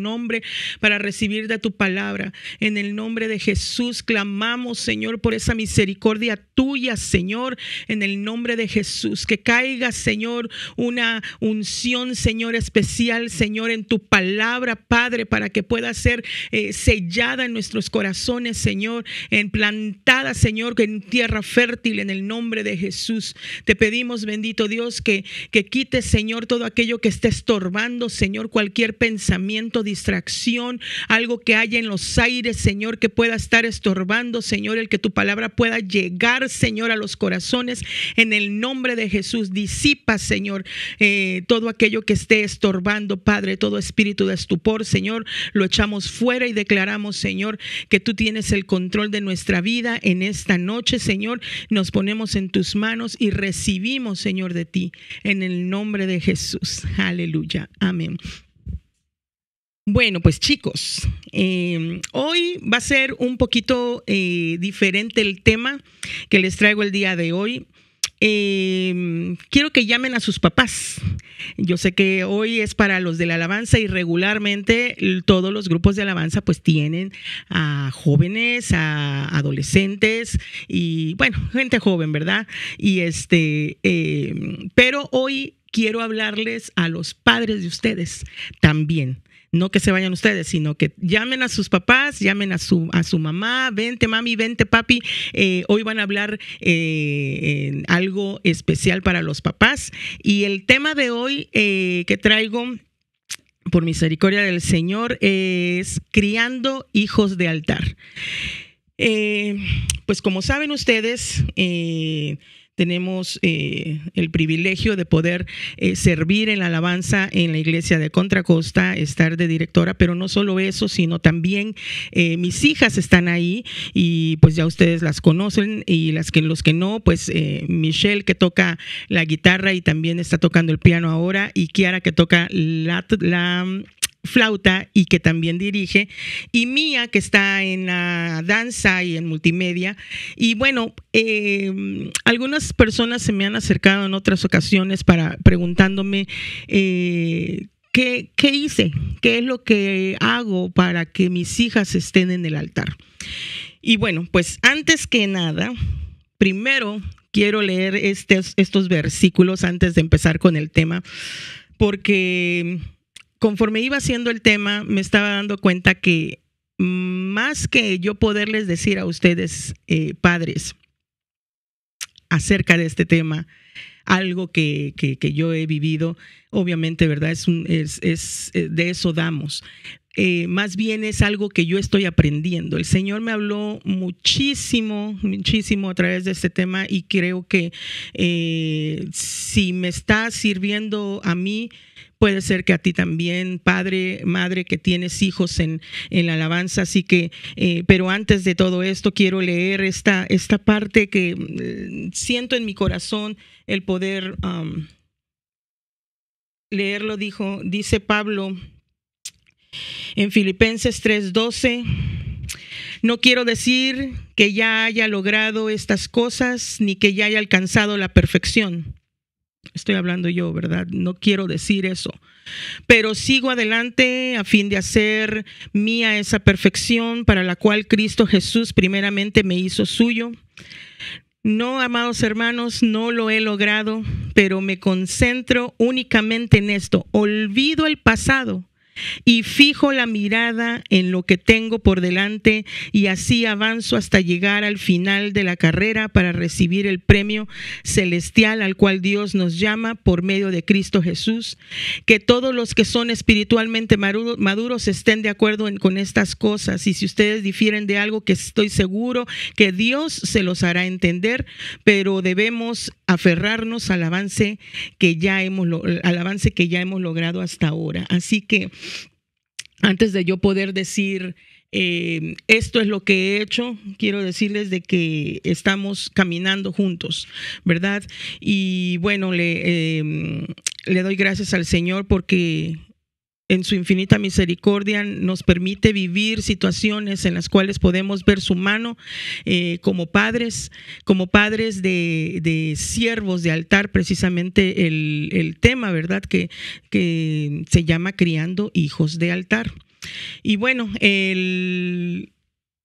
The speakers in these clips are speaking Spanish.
nombre para recibir de tu palabra. En el nombre de Jesús clamamos, Señor, por esa misericordia tuya, Señor, en el nombre de Jesús. Que caiga, Señor, una unción, Señor, especial, Señor, en tu palabra, Padre, para que pueda ser eh, sellada en nuestros corazones, Señor, implantada, Señor, en tierra fértil, en el nombre de Jesús. Te pedimos, bendito Dios, que, que quites, Señor, todo aquello que esté estorbando, Señor, cualquier pensamiento distracción, algo que haya en los aires, Señor, que pueda estar estorbando, Señor, el que tu palabra pueda llegar, Señor, a los corazones. En el nombre de Jesús, disipa, Señor, eh, todo aquello que esté estorbando, Padre, todo espíritu de estupor, Señor, lo echamos fuera y declaramos, Señor, que tú tienes el control de nuestra vida en esta noche, Señor. Nos ponemos en tus manos y recibimos, Señor, de ti, en el nombre de Jesús. Aleluya. Amén. Bueno, pues chicos, em, hoy va a ser un poquito eh, diferente el tema que les traigo el día de hoy. Em, quiero que llamen a sus papás. Yo sé que hoy es para los de la alabanza y regularmente todos los grupos de alabanza pues tienen a jóvenes, a adolescentes y bueno, gente joven, ¿verdad? Y este, em, pero hoy quiero hablarles a los padres de ustedes también no que se vayan ustedes, sino que llamen a sus papás, llamen a su, a su mamá, vente mami, vente papi. Eh, hoy van a hablar eh, algo especial para los papás. Y el tema de hoy eh, que traigo por misericordia del Señor es criando hijos de altar. pues como saben ustedes, tenemos eh, el privilegio de poder eh, servir en la alabanza en la iglesia de Contracosta, estar de directora, pero no solo eso, sino también eh, mis hijas están ahí y pues ya ustedes las conocen y las que los que no, pues Michelle que toca la guitarra y también está tocando el piano ahora y Kiara que toca la flauta y que también dirige, y Mía, que está en la danza y en multimedia. Y bueno, em, algunas personas se me han acercado en otras ocasiones para preguntándome eh, ¿qué, qué hice, qué es lo que hago para que mis hijas estén en el altar. Y bueno, pues antes que nada, primero quiero leer estos, estos versículos antes de empezar con el tema, porque conforme iba haciendo el tema, me estaba dando cuenta que más que yo poderles decir a ustedes, eh, padres, acerca de este tema, algo que, yo he vivido, obviamente, ¿verdad? Es, es, eh, de eso damos. Eh, más bien es algo que yo estoy aprendiendo. El Señor me habló muchísimo, muchísimo a través de este tema y creo que si me está sirviendo a mí, Puede ser que a ti también, padre, madre, que tienes hijos en, en la alabanza. Así que, eh, pero antes de todo esto, quiero leer esta, esta parte que mm, siento en mi corazón el poder leerlo. Dijo, dice Pablo en Filipenses 3:12. No quiero decir que ya haya logrado estas cosas ni que ya haya alcanzado la perfección Estoy hablando yo, ¿verdad? No quiero decir eso. Pero sigo adelante a fin de hacer mía esa perfección para la cual Cristo Jesús primeramente me hizo suyo. No, amados hermanos, no lo he logrado, pero me concentro únicamente en esto. Olvido el pasado y fijo la mirada en lo que tengo por delante y así avanzo hasta llegar al final de la carrera para recibir el premio celestial al cual Dios nos llama por medio de Cristo Jesús. Que todos los que son espiritualmente maduros estén de acuerdo con estas cosas y si ustedes difieren de algo que estoy seguro que Dios se los hará entender, pero debemos aferrarnos al avance que ya hemos al avance que ya hemos logrado hasta ahora. Así que antes de yo poder decir eh, esto es lo que he hecho, quiero decirles de que estamos caminando juntos, ¿verdad? Y bueno, le, em, le doy gracias al Señor porque en su infinita misericordia nos permite vivir situaciones en las cuales podemos ver su mano eh, como padres, como padres de, siervos de altar, precisamente el, tema, ¿verdad? Que, que se llama criando hijos de altar. Y bueno, el,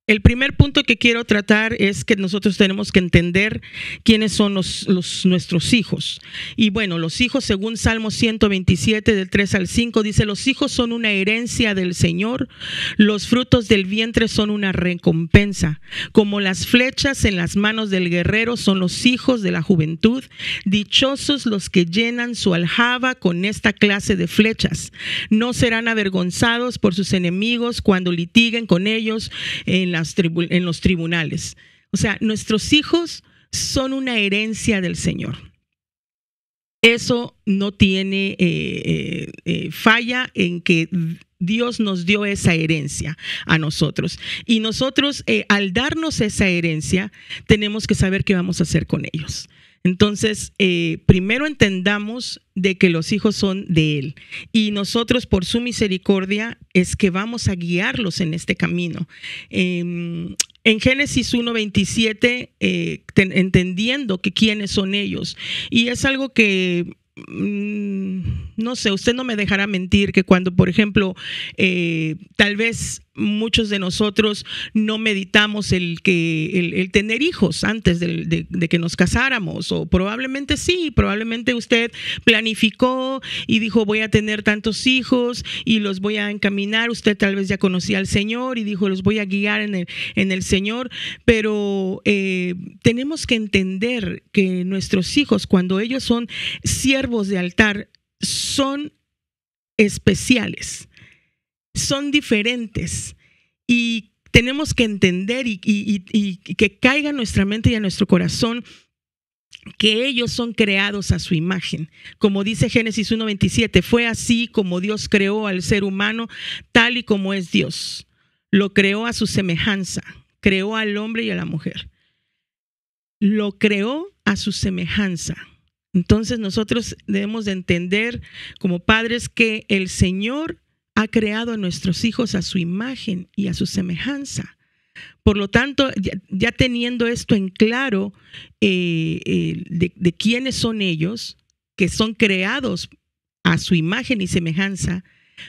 el primer punto que quiero tratar es que nosotros tenemos que entender quiénes son los, nuestros hijos. Y bueno, los hijos, según Salmo 127, del 3 al 5, dice, los hijos son una herencia del Señor, los frutos del vientre son una recompensa. Como las flechas en las manos del guerrero son los hijos de la juventud. Dichosos los que llenan su aljaba con esta clase de flechas. No serán avergonzados por sus enemigos cuando litiguen con ellos en en los tribunales. O sea, nuestros hijos son una herencia del Señor. Eso no tiene eh, eh, eh, falla en que Dios nos dio esa herencia a nosotros. Y nosotros, al darnos esa herencia, tenemos que saber qué vamos a hacer con ellos. Entonces, primero entendamos de que los hijos son de Él. Y nosotros, por su misericordia, es que vamos a guiarlos en este camino. Em, en Génesis 1.27, eh, entendiendo que quiénes son ellos. Y es algo que mm, no sé, usted no me dejará mentir que cuando, por ejemplo, eh, tal vez muchos de nosotros no meditamos el que el, tener hijos antes de, que nos casáramos o probablemente sí probablemente usted planificó y dijo voy a tener tantos hijos y los voy a encaminar usted tal vez ya conocía al Señor y dijo los voy a guiar en el, en el Señor pero eh, tenemos que entender que nuestros hijos cuando ellos son siervos de altar son especiales son diferentes y tenemos que entender y, que caiga en nuestra mente y en nuestro corazón que ellos son creados a su imagen. Como dice Génesis 1.27, fue así como Dios creó al ser humano tal y como es Dios. Lo creó a su semejanza, creó al hombre y a la mujer. Lo creó a su semejanza. Entonces nosotros debemos de entender como padres que el Señor ha creado a nuestros hijos a su imagen y a su semejanza. Por lo tanto, ya, teniendo esto en claro eh, eh, de, quiénes son ellos, que son creados a su imagen y semejanza,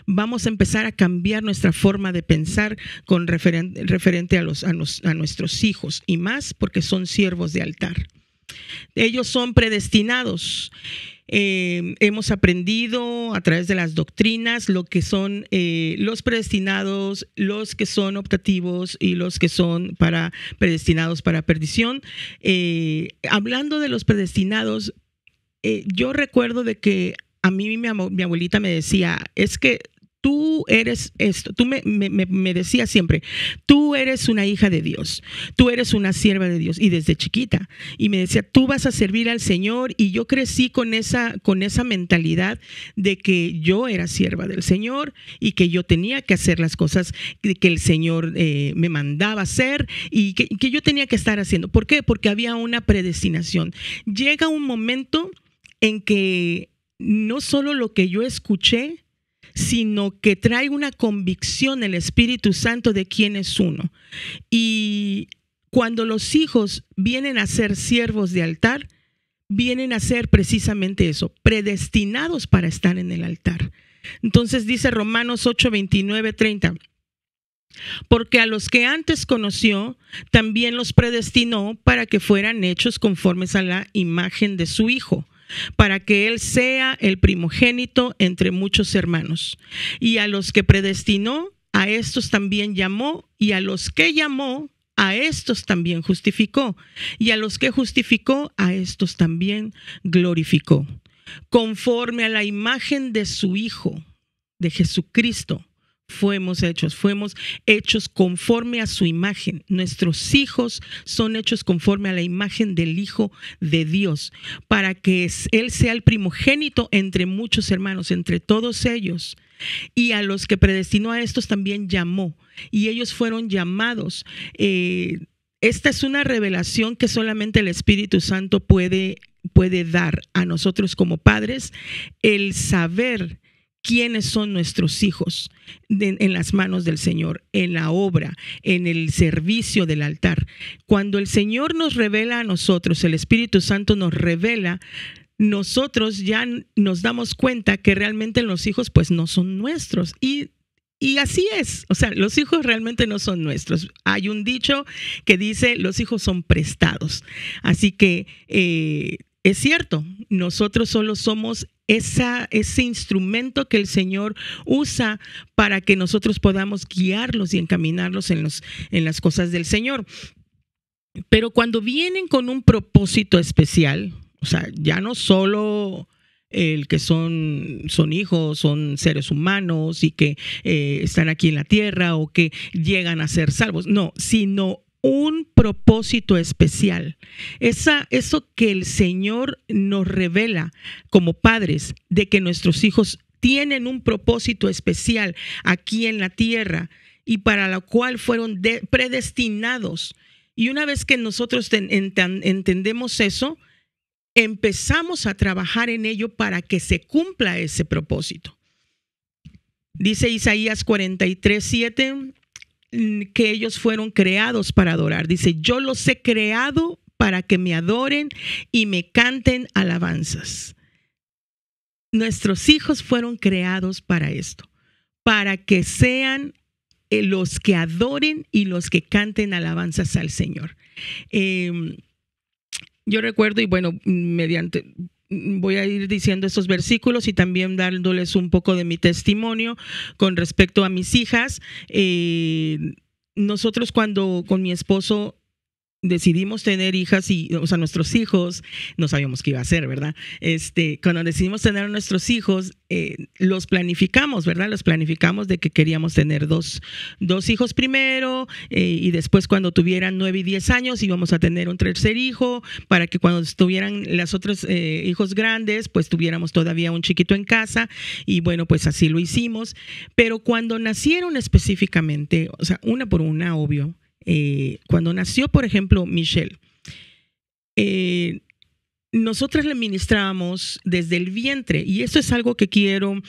vamos a empezar a cambiar nuestra forma de pensar con referente a, los, a nuestros hijos y más porque son siervos de altar. Ellos son predestinados. Eh, hemos aprendido a través de las doctrinas lo que son eh, los predestinados, los que son optativos y los que son para predestinados para perdición. Eh, hablando de los predestinados, yo recuerdo de que a mí mi, mi abuelita me decía, es que tú eres esto, tú me, decías siempre, tú eres una hija de Dios, tú eres una sierva de Dios y desde chiquita. Y me decía, tú vas a servir al Señor y yo crecí con esa, con esa mentalidad de que yo era sierva del Señor y que yo tenía que hacer las cosas que el Señor eh, me mandaba hacer y que, que yo tenía que estar haciendo. ¿Por qué? Porque había una predestinación. Llega un momento en que no solo lo que yo escuché, sino que trae una convicción el Espíritu Santo de quién es uno. Y cuando los hijos vienen a ser siervos de altar, vienen a ser precisamente eso, predestinados para estar en el altar. Entonces dice Romanos 8, 29, 30. Porque a los que antes conoció, también los predestinó para que fueran hechos conformes a la imagen de su Hijo para que Él sea el primogénito entre muchos hermanos. Y a los que predestinó, a estos también llamó, y a los que llamó, a estos también justificó, y a los que justificó, a estos también glorificó, conforme a la imagen de su Hijo, de Jesucristo fuimos hechos, fuimos hechos conforme a su imagen. Nuestros hijos son hechos conforme a la imagen del Hijo de Dios, para que Él sea el primogénito entre muchos hermanos, entre todos ellos. Y a los que predestinó a estos también llamó, y ellos fueron llamados. Eh, esta es una revelación que solamente el Espíritu Santo puede, puede dar a nosotros como padres, el saber quiénes son nuestros hijos en las manos del Señor, en la obra, en el servicio del altar. Cuando el Señor nos revela a nosotros, el Espíritu Santo nos revela, nosotros ya nos damos cuenta que realmente los hijos pues no son nuestros y y así es, o sea, los hijos realmente no son nuestros. Hay un dicho que dice, los hijos son prestados. Así que eh, es cierto, nosotros solo somos ese instrumento que el Señor usa para que nosotros podamos guiarlos y encaminarlos en, los, en las cosas del Señor. Pero cuando vienen con un propósito especial, o sea, ya no solo el que son, son hijos, son seres humanos y que eh, están aquí en la tierra o que llegan a ser salvos. No, sino un propósito especial. Esa, eso que el Señor nos revela como padres de que nuestros hijos tienen un propósito especial aquí en la tierra y para la cual fueron predestinados. Y una vez que nosotros entendemos eso, empezamos a trabajar en ello para que se cumpla ese propósito. Dice Isaías 43, 7 mm, que ellos fueron creados para adorar. Dice, yo los he creado para que me adoren y me canten alabanzas. Nuestros hijos fueron creados para esto, para que sean eh, los que adoren y los que canten alabanzas al Señor. Eh, yo recuerdo, y bueno, mediante, voy a ir diciendo estos versículos y también dándoles un poco de mi testimonio con respecto a mis hijas. Eh, nosotros cuando con mi esposo decidimos tener hijas y, o sea, nuestros hijos, no sabíamos qué iba a ser, ¿verdad? Este, cuando decidimos tener a nuestros hijos, eh, los planificamos, ¿verdad? Los planificamos de que queríamos tener dos, dos hijos primero eh, y después cuando tuvieran nueve y diez años íbamos a tener un tercer hijo para que cuando estuvieran los otros eh, hijos grandes, pues tuviéramos todavía un chiquito en casa y bueno, pues así lo hicimos. Pero cuando nacieron específicamente, o sea, una por una, obvio, eh, cuando nació, por ejemplo, Michelle, eh, nosotras le ministrábamos desde el vientre y eso es algo que quiero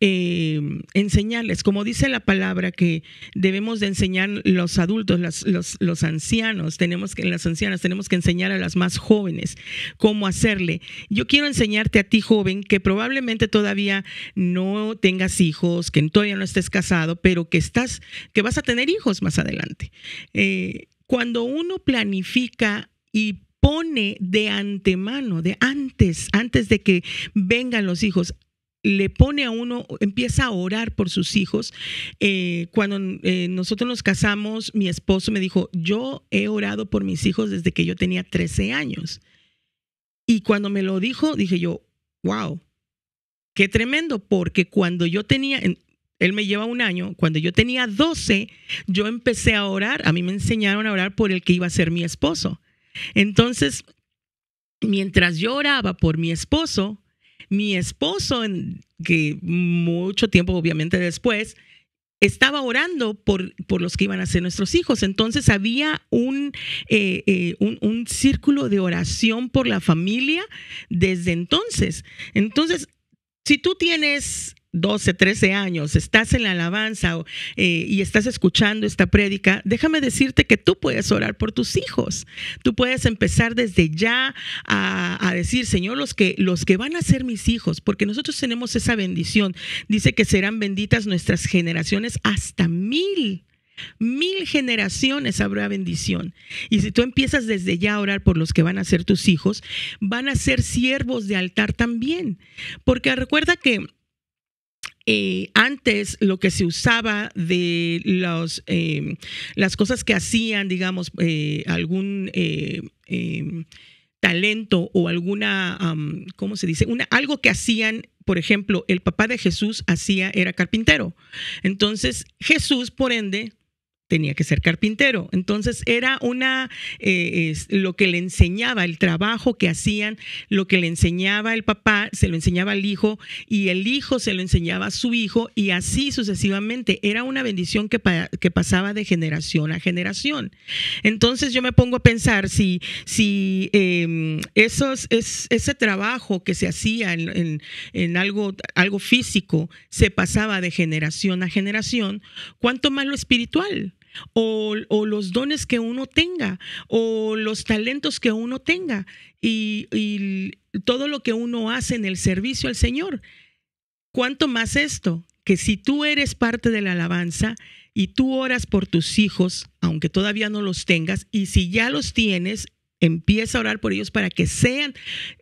eh, enseñarles, como dice la palabra que debemos de enseñar los adultos, los, los, ancianos, tenemos que, las ancianas tenemos que enseñar a las más jóvenes cómo hacerle. Yo quiero enseñarte a ti joven que probablemente todavía no tengas hijos, que todavía no estés casado, pero que estás, que vas a tener hijos más adelante. Eh, cuando uno planifica y pone de antemano, de antes, antes de que vengan los hijos, le pone a uno, empieza a orar por sus hijos. Eh, cuando eh, nosotros nos casamos, mi esposo me dijo, yo he orado por mis hijos desde que yo tenía 13 años. Y cuando me lo dijo, dije yo, wow, qué tremendo, porque cuando yo tenía, él me lleva un año, cuando yo tenía 12, yo empecé a orar, a mí me enseñaron a orar por el que iba a ser mi esposo. Entonces, mientras yo oraba por mi esposo, mi esposo, que mucho tiempo obviamente después, estaba orando por, por, los que iban a ser nuestros hijos. Entonces había un, eh, eh, un, un, círculo de oración por la familia desde entonces. Entonces, si tú tienes 12, 13 años, estás en la alabanza eh, y estás escuchando esta prédica, déjame decirte que tú puedes orar por tus hijos. Tú puedes empezar desde ya a, decir, Señor, los que, los que van a ser mis hijos, porque nosotros tenemos esa bendición. Dice que serán benditas nuestras generaciones hasta mil. Mil generaciones habrá bendición. Y si tú empiezas desde ya a orar por los que van a ser tus hijos, van a ser siervos de altar también. Porque recuerda que eh, antes lo que se usaba de los, eh, las cosas que hacían, digamos, eh, algún talento o alguna, ¿cómo se dice? Una, algo que hacían, por ejemplo, el papá de Jesús hacía, era carpintero. Entonces, Jesús, por ende, tenía que ser carpintero. Entonces era una, eh, lo que le enseñaba, el trabajo que hacían, lo que le enseñaba el papá, se lo enseñaba al hijo y el hijo se lo enseñaba a su hijo y así sucesivamente. Era una bendición que, que pasaba de generación a generación. Entonces yo me pongo a pensar si, si em, es, ese trabajo que se hacía en, en algo, algo físico se pasaba de generación a generación, ¿cuánto más lo espiritual? O, los dones que uno tenga o los talentos que uno tenga y, y todo lo que uno hace en el servicio al Señor. ¿Cuánto más esto? que si tú eres parte de la alabanza y tú oras por tus hijos, aunque todavía no los tengas, y si ya los tienes, Empieza a orar por ellos para que sean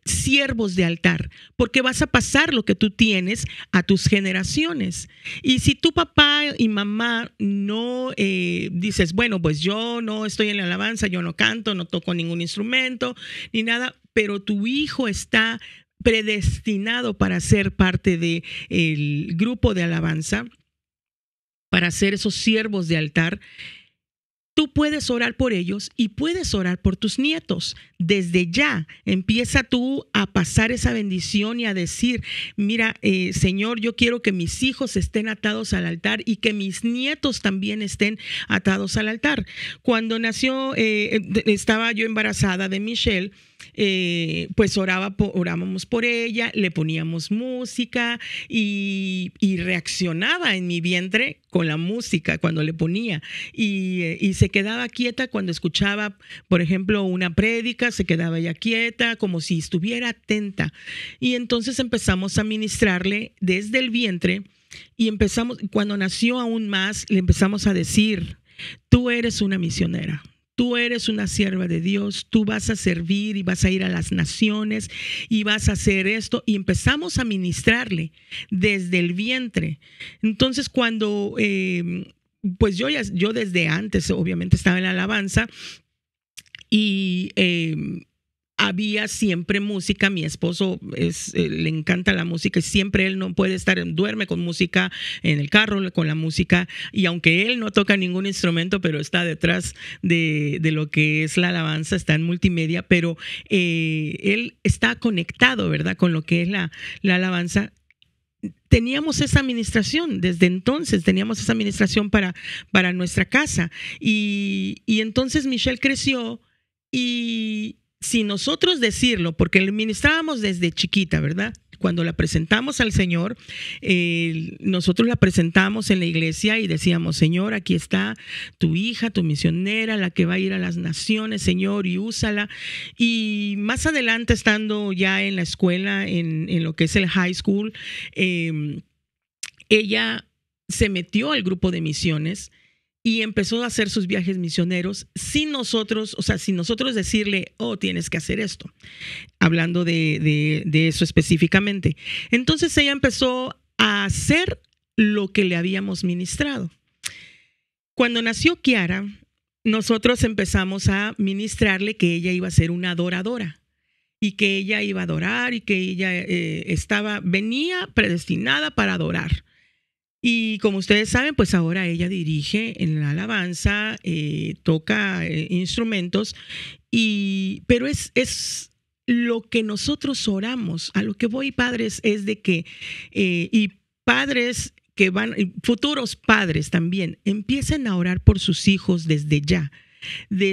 siervos de altar, porque vas a pasar lo que tú tienes a tus generaciones. Y si tu papá y mamá no eh, dices, bueno, pues yo no estoy en la alabanza, yo no canto, no toco ningún instrumento, ni nada, pero tu hijo está predestinado para ser parte del grupo de alabanza, para ser esos siervos de altar, Tú puedes orar por ellos y puedes orar por tus nietos. Desde ya empieza tú a pasar esa bendición y a decir, mira, eh, Señor, yo quiero que mis hijos estén atados al altar y que mis nietos también estén atados al altar. Cuando nació, eh, estaba yo embarazada de Michelle, eh, pues oraba, orábamos por ella, le poníamos música y, reaccionaba en mi vientre con la música cuando le ponía y, eh, y, se quedaba quieta cuando escuchaba, por ejemplo, una prédica, se quedaba ella quieta como si estuviera atenta. Y entonces empezamos a ministrarle desde el vientre y empezamos, cuando nació aún más, le empezamos a decir, tú eres una misionera Tú eres una sierva de Dios, tú vas a servir y vas a ir a las naciones y vas a hacer esto. Y empezamos a ministrarle desde el vientre. Entonces, cuando, em, pues yo ya, yo desde antes, obviamente estaba en la alabanza y em, había siempre música. Mi esposo es, eh, le encanta la música y siempre él no puede estar, duerme con música en el carro, con la música. Y aunque él no toca ningún instrumento, pero está detrás de, lo que es la alabanza, está en multimedia, pero eh, él está conectado, ¿verdad?, con lo que es la, la alabanza teníamos esa administración, desde entonces teníamos esa administración para, para nuestra casa. Y, y entonces Michelle creció y, si nosotros decirlo, porque le ministrábamos desde chiquita, ¿verdad? Cuando la presentamos al Señor, nosotros la presentamos en la iglesia y decíamos, Señor, aquí está tu hija, tu misionera, la que va a ir a las naciones, Señor, y úsala. Y más adelante, estando ya en la escuela, en, lo que es el high school, em, ella se metió al grupo de misiones y empezó a hacer sus viajes misioneros sin nosotros, o sea, sin nosotros decirle, oh, tienes que hacer esto, hablando de, eso específicamente. Entonces ella empezó a hacer lo que le habíamos ministrado. Cuando nació Kiara, nosotros empezamos a ministrarle que ella iba a ser una adoradora y que ella iba a adorar y que ella eh, estaba, venía predestinada para adorar. Y como ustedes saben, pues ahora ella dirige en la alabanza, eh, toca eh, instrumentos, y, pero es, es lo que nosotros oramos, a lo que voy padres, es de que, eh, y padres que van, futuros padres también, empiecen a orar por sus hijos desde ya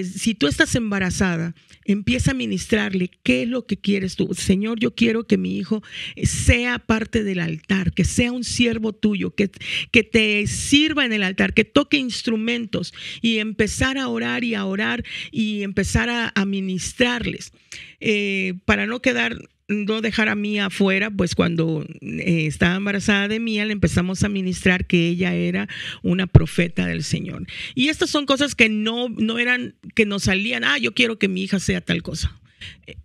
si tú estás embarazada, empieza a ministrarle qué es lo que quieres tú. Señor, yo quiero que mi hijo sea parte del altar, que sea un siervo tuyo, que, que te sirva en el altar, que toque instrumentos y empezar a orar y a orar y empezar a, ministrarles. Eh, para no quedar no dejar a Mía afuera, pues cuando eh, estaba embarazada de Mía le empezamos a ministrar que ella era una profeta del Señor. Y estas son cosas que no, no eran, que nos salían, ah, yo quiero que mi hija sea tal cosa.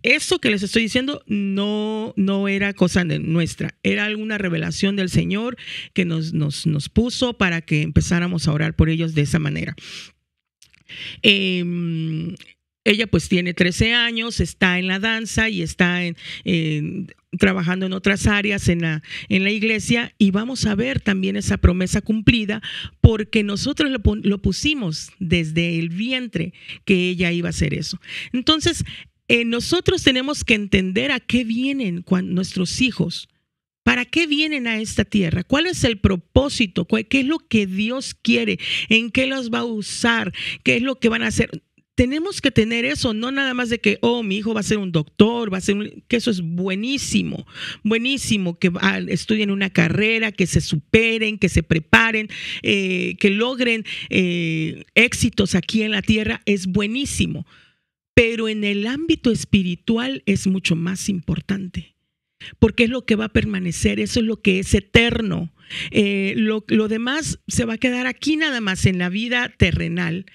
Eso que les estoy diciendo no, no era cosa nuestra, era alguna revelación del Señor que nos, nos, nos puso para que empezáramos a orar por ellos de esa manera. Eh, ella pues tiene 13 años, está en la danza y está trabajando en otras áreas en la, iglesia y vamos a ver también esa promesa cumplida porque nosotros lo, pusimos desde el vientre que ella iba a hacer eso. Entonces, eh, nosotros tenemos que entender a qué vienen nuestros hijos. ¿Para qué vienen a esta tierra? ¿Cuál es el propósito? ¿Qué es lo que Dios quiere? ¿En qué los va a usar? ¿Qué es lo que van a hacer? Tenemos que tener eso, no nada más de que, oh, mi hijo va a ser un doctor, va a ser un, que eso es buenísimo, buenísimo, que estudien una carrera, que se superen, que se preparen, eh, que logren eh, éxitos aquí en la tierra, es buenísimo. Pero en el ámbito espiritual es mucho más importante, porque es lo que va a permanecer, eso es lo que es eterno eh, lo, demás se va a quedar aquí nada más en la vida terrenal,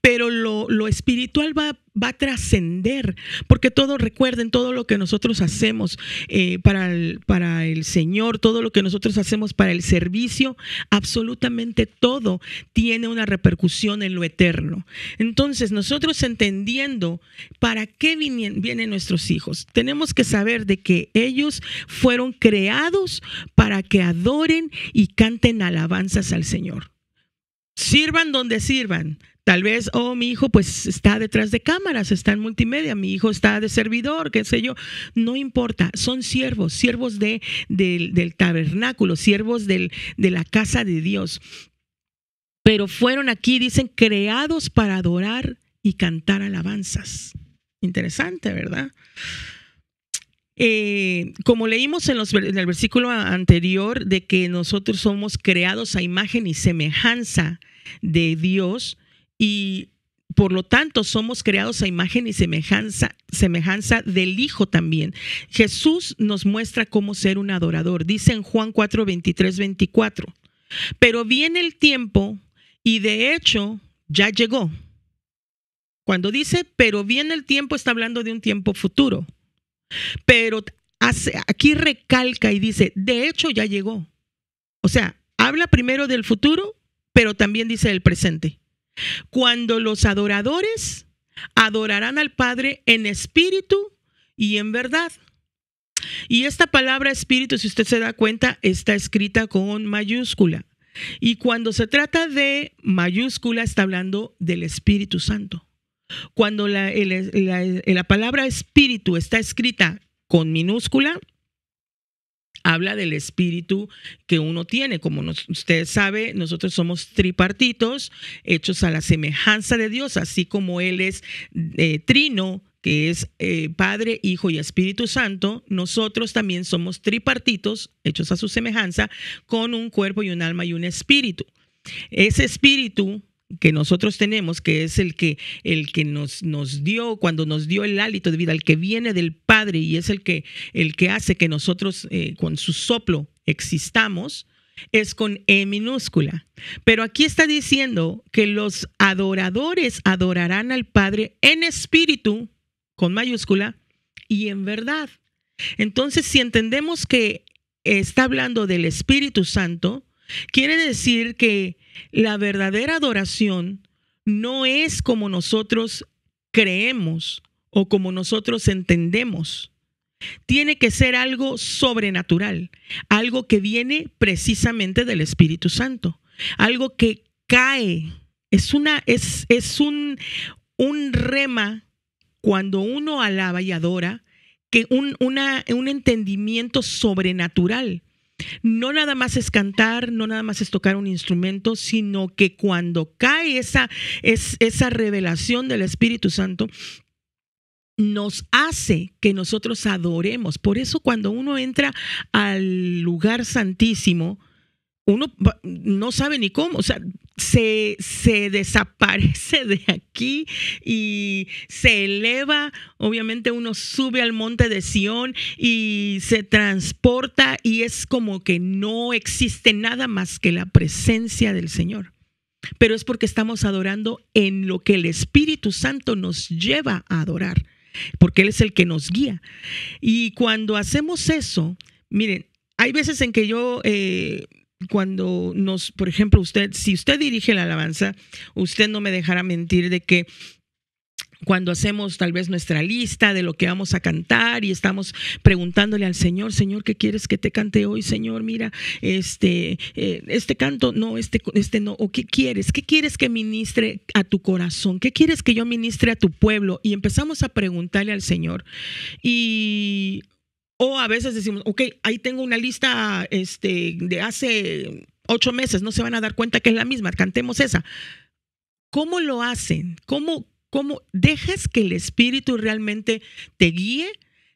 pero lo, lo espiritual va, va a trascender, porque todo, recuerden, todo lo que nosotros hacemos eh, para, el, para el Señor, todo lo que nosotros hacemos para el servicio, absolutamente todo tiene una repercusión en lo eterno. Entonces, nosotros entendiendo para qué vienen, vienen nuestros hijos, tenemos que saber de que ellos fueron creados para que adoren y canten alabanzas al Señor. Sirvan donde sirvan, Tal vez, oh, mi hijo pues está detrás de cámaras, está en multimedia, mi hijo está de servidor, qué sé yo. No importa, son siervos, siervos de, del, tabernáculo, siervos del, de la casa de Dios. Pero fueron aquí, dicen, creados para adorar y cantar alabanzas. Interesante, ¿verdad? Eh, como leímos en, los, en, el versículo anterior de que nosotros somos creados a imagen y semejanza de Dios, y por lo tanto somos creados a imagen y semejanza, semejanza del Hijo también. Jesús nos muestra cómo ser un adorador. Dice en Juan 4, 23, 24. Pero viene el tiempo y de hecho ya llegó. Cuando dice, pero viene el tiempo, está hablando de un tiempo futuro. Pero aquí recalca y dice, de hecho ya llegó. O sea, habla primero del futuro, pero también dice del presente cuando los adoradores adorarán al Padre en espíritu y en verdad. Y esta palabra espíritu, si usted se da cuenta, está escrita con mayúscula. Y cuando se trata de mayúscula, está hablando del Espíritu Santo. Cuando la, la palabra espíritu está escrita con minúscula, habla del espíritu que uno tiene. Como usted sabe, nosotros somos tripartitos, hechos a la semejanza de Dios, así como Él es eh, trino, que es eh, Padre, Hijo y Espíritu Santo, nosotros también somos tripartitos, hechos a su semejanza, con un cuerpo y un alma y un espíritu. Ese espíritu que nosotros tenemos, que es el que, el que nos, nos dio, cuando nos dio el hálito de vida, el que viene del Padre y es el que, el que hace que nosotros eh, con su soplo existamos, es con E minúscula. Pero aquí está diciendo que los adoradores adorarán al Padre en espíritu, con mayúscula, y en verdad. Entonces, si entendemos que está hablando del Espíritu Santo, quiere decir que la verdadera adoración no es como nosotros creemos o como nosotros entendemos. Tiene que ser algo sobrenatural, algo que viene precisamente del Espíritu Santo, algo que cae. Es una es, es un, un rema cuando uno alaba y adora, que un, una, un entendimiento sobrenatural no nada más es cantar, no nada más es tocar un instrumento, sino que cuando cae esa, es, esa revelación del Espíritu Santo, nos hace que nosotros adoremos. Por eso cuando uno entra al lugar santísimo, uno no sabe ni cómo, o sea, se, se, desaparece de aquí y se eleva, obviamente uno sube al monte de Sión y se transporta y es como que no existe nada más que la presencia del Señor. Pero es porque estamos adorando en lo que el Espíritu Santo nos lleva a adorar, porque Él es el que nos guía. Y cuando hacemos eso, miren, hay veces en que yo... Eh, cuando nos, por ejemplo, usted, si usted dirige la alabanza, usted no me dejará mentir de que cuando hacemos tal vez nuestra lista de lo que vamos a cantar y estamos preguntándole al Señor, Señor, ¿qué quieres que te cante hoy? Señor, mira, este, eh, este canto, no, este, este no, o qué quieres, qué quieres que ministre a tu corazón, qué quieres que yo ministre a tu pueblo y empezamos a preguntarle al Señor. Y o a veces decimos, ok, ahí tengo una lista este, de hace ocho meses, no se van a dar cuenta que es la misma, cantemos esa. ¿Cómo lo hacen? ¿Cómo, cómo dejas que el Espíritu realmente te guíe?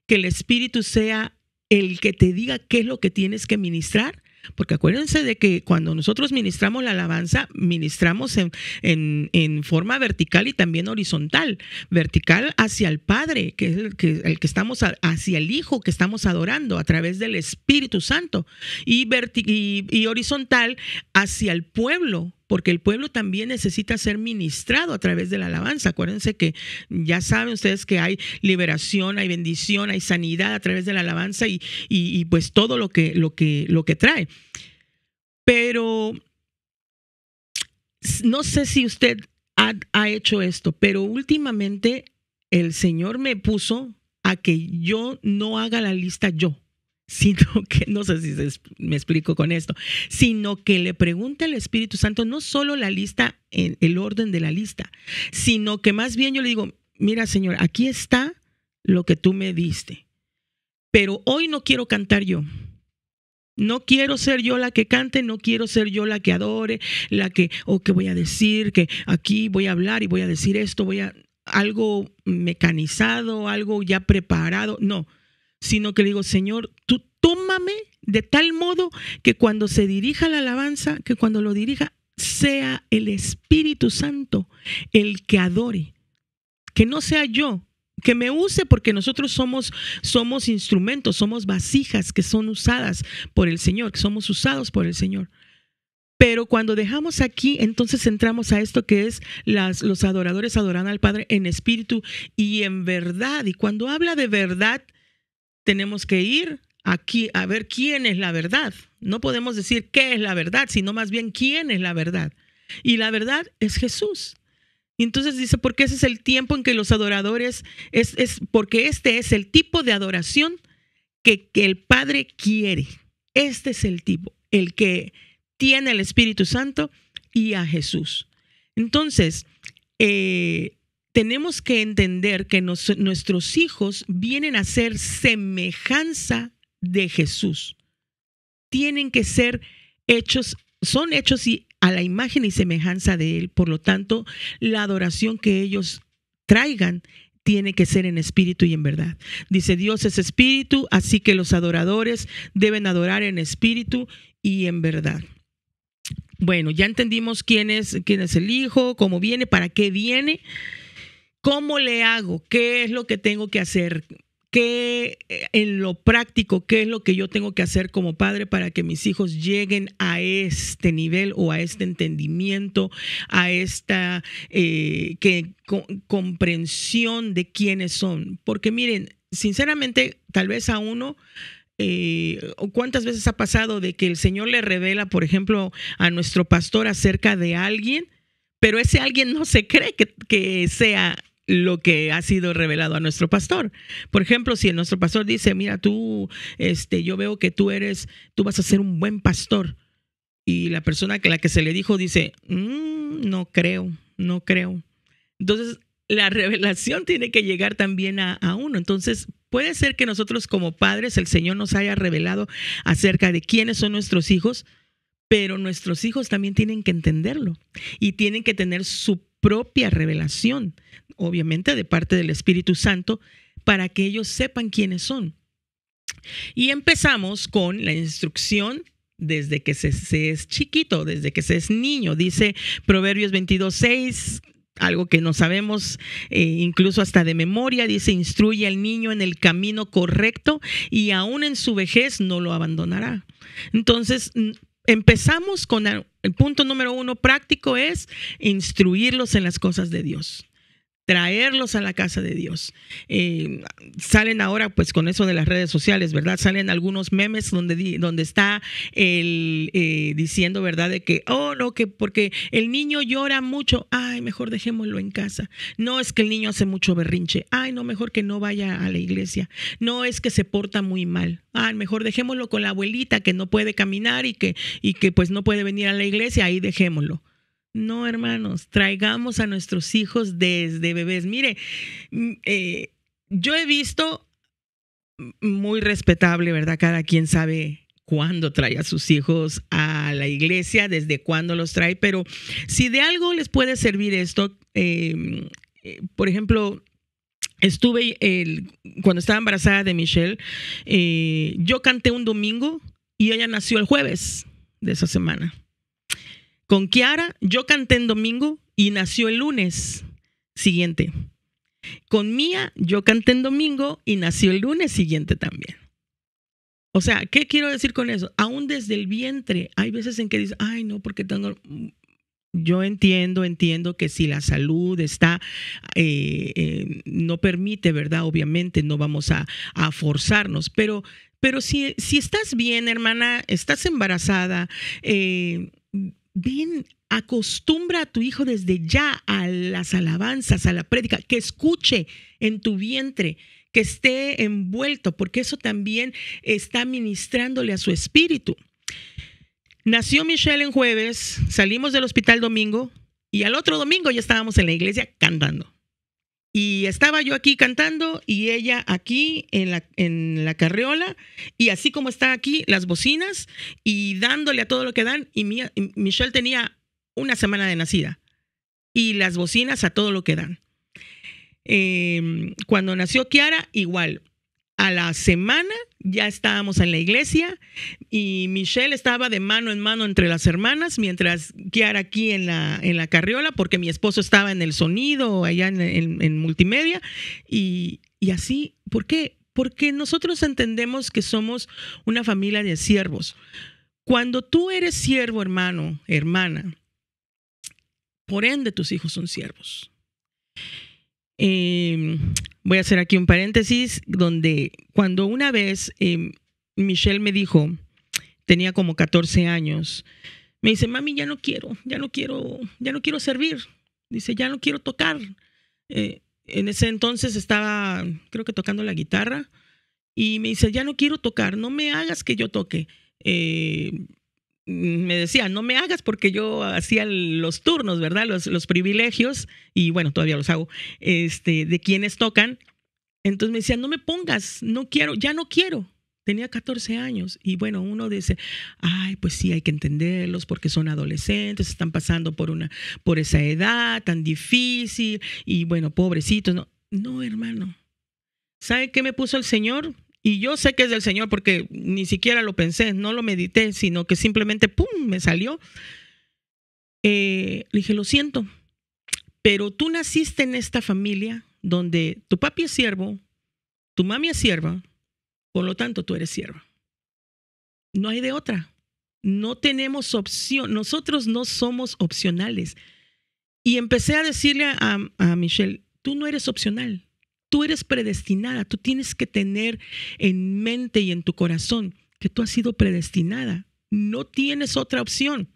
Que el Espíritu sea el que te diga qué es lo que tienes que ministrar. Porque acuérdense de que cuando nosotros ministramos la alabanza, ministramos en, en, forma vertical y también horizontal. Vertical hacia el Padre, que es el que, el que estamos, hacia el Hijo que estamos adorando a través del Espíritu Santo, y, y, y horizontal hacia el pueblo porque el pueblo también necesita ser ministrado a través de la alabanza. Acuérdense que ya saben ustedes que hay liberación, hay bendición, hay sanidad a través de la alabanza y, y, pues todo lo que, lo, que, lo que trae. Pero no sé si usted ha, ha hecho esto, pero últimamente el Señor me puso a que yo no haga la lista yo sino que, no sé si me explico con esto, sino que le pregunte al Espíritu Santo no solo la lista, el orden de la lista, sino que más bien yo le digo, mira Señor, aquí está lo que tú me diste, pero hoy no quiero cantar yo. No quiero ser yo la que cante, no quiero ser yo la que adore, la que, o que voy a decir, que aquí voy a hablar y voy a decir esto, voy a, algo mecanizado, algo ya preparado. No, sino que le digo, Señor, tú tómame de tal modo que cuando se dirija la alabanza, que cuando lo dirija, sea el Espíritu Santo el que adore, que no sea yo, que me use porque nosotros somos somos instrumentos, somos vasijas que son usadas por el Señor, que somos usados por el Señor. Pero cuando dejamos aquí, entonces entramos a esto que es las, los adoradores adoran al Padre en espíritu y en verdad. Y cuando habla de verdad, tenemos que ir aquí a ver quién es la verdad. No podemos decir qué es la verdad, sino más bien quién es la verdad. Y la verdad es Jesús. Y entonces dice, porque ese es el tiempo en que los adoradores, es, es porque este es el tipo de adoración que, que, el Padre quiere. Este es el tipo, el que tiene el Espíritu Santo y a Jesús. Entonces, eh, tenemos que entender que nuestros hijos vienen a ser semejanza de Jesús. Tienen que ser hechos, son hechos a la imagen y semejanza de Él. Por lo tanto, la adoración que ellos traigan tiene que ser en espíritu y en verdad. Dice Dios es espíritu, así que los adoradores deben adorar en espíritu y en verdad. Bueno, ya entendimos quién es, quién es el Hijo, cómo viene, para qué viene. ¿Cómo le hago? ¿Qué es lo que tengo que hacer? ¿Qué en lo práctico, qué es lo que yo tengo que hacer como padre para que mis hijos lleguen a este nivel o a este entendimiento, a esta eh, comprensión de quiénes son? Porque miren, sinceramente, tal vez a uno... Eh, ¿Cuántas veces ha pasado de que el Señor le revela, por ejemplo, a nuestro pastor acerca de alguien, pero ese alguien no se cree que sea lo que ha sido revelado a nuestro pastor. Por ejemplo, si nuestro pastor dice, mira, tú, este, yo veo que tú eres, tú vas a ser un buen pastor. Y la persona que la que se le dijo dice, mm, no creo, no creo. Entonces, la revelación tiene que llegar también a, a, uno. Entonces, puede ser que nosotros como padres, el Señor nos haya revelado acerca de quiénes son nuestros hijos, pero nuestros hijos también tienen que entenderlo y tienen que tener su propia revelación, obviamente de parte del Espíritu Santo, para que ellos sepan quiénes son. Y empezamos con la instrucción desde que se, es chiquito, desde que se es niño. Dice Proverbios 22, 6, algo que no sabemos eh, incluso hasta de memoria, dice, instruye al niño en el camino correcto y aún en su vejez no lo abandonará. Entonces, empezamos con el, punto número uno práctico es instruirlos en las cosas de Dios traerlos a la casa de Dios. Eh, salen ahora, pues con eso de las redes sociales, ¿verdad? Salen algunos memes donde, donde está el eh, diciendo, ¿verdad? De que, oh, no, que porque el niño llora mucho, ay, mejor dejémoslo en casa. No es que el niño hace mucho berrinche, ay, no, mejor que no vaya a la iglesia. No es que se porta muy mal, ay, mejor dejémoslo con la abuelita que no puede caminar y que, y que pues no puede venir a la iglesia, ahí dejémoslo. No, hermanos, traigamos a nuestros hijos desde bebés. Mire, mm, eh, yo he visto muy respetable, ¿verdad? Cada quien sabe cuándo trae a sus hijos a la iglesia, desde cuándo los trae, pero si de algo les puede servir esto, em, eh, por ejemplo, estuve cuando estaba embarazada de Michelle, eh, yo canté un domingo y ella nació el jueves de esa semana. Con Kiara, yo canté en domingo y nació el lunes siguiente. Con Mía, yo canté en domingo y nació el lunes siguiente también. O sea, ¿qué quiero decir con eso? Aún desde el vientre, hay veces en que dices, ay, no, porque tengo... Yo entiendo, entiendo que si la salud está, eh, eh, no permite, ¿verdad? Obviamente no vamos a, forzarnos, pero, pero si, si, estás bien, hermana, estás embarazada, eh, ven, acostumbra a tu hijo desde ya a las alabanzas, a la prédica, que escuche en tu vientre, que esté envuelto, porque eso también está ministrándole a su espíritu. Nació Michelle en jueves, salimos del hospital domingo y al otro domingo ya estábamos en la iglesia cantando. Y estaba yo aquí cantando y ella aquí en la, en la carriola y así como está aquí las bocinas y dándole a todo lo que dan y, Michelle tenía una semana de nacida y las bocinas a todo lo que dan. Em, cuando nació Kiara, igual. A la semana ya estábamos en la iglesia y Michelle estaba de mano en mano entre las hermanas, mientras Kiara aquí en la, en la carriola, porque mi esposo estaba en el sonido, allá en, multimedia. Y, y así, ¿por qué? Porque nosotros entendemos que somos una familia de siervos. Cuando tú eres siervo, hermano, hermana, por ende tus hijos son siervos. Em, voy a hacer aquí un paréntesis donde cuando una vez em, Michelle me dijo, tenía como 14 años, me dice, mami, ya no quiero, ya no quiero, ya no quiero servir. Dice, ya no quiero tocar. Eh, en ese entonces estaba, creo que tocando la guitarra, y me dice, ya no quiero tocar, no me hagas que yo toque. Eh, me decía, no me hagas porque yo hacía los turnos, ¿verdad? Los, los privilegios, y bueno, todavía los hago, este, de quienes tocan. Entonces me decía, no me pongas, no quiero, ya no quiero. Tenía 14 años y bueno, uno dice, ay, pues sí, hay que entenderlos porque son adolescentes, están pasando por, una, por esa edad tan difícil y bueno, pobrecitos. No, no hermano. ¿Sabe qué me puso el Señor? Y yo sé que es del Señor porque ni siquiera lo pensé, no lo medité, sino que simplemente, ¡pum!, me salió. Eh, le dije, lo siento, pero tú naciste en esta familia donde tu papi es siervo, tu mami es sierva, por lo tanto tú eres sierva. No hay de otra. No tenemos opción. Nosotros no somos opcionales. Y empecé a decirle a, a Michelle, tú no eres opcional. Tú eres predestinada, tú tienes que tener en mente y en tu corazón que tú has sido predestinada. No tienes otra opción.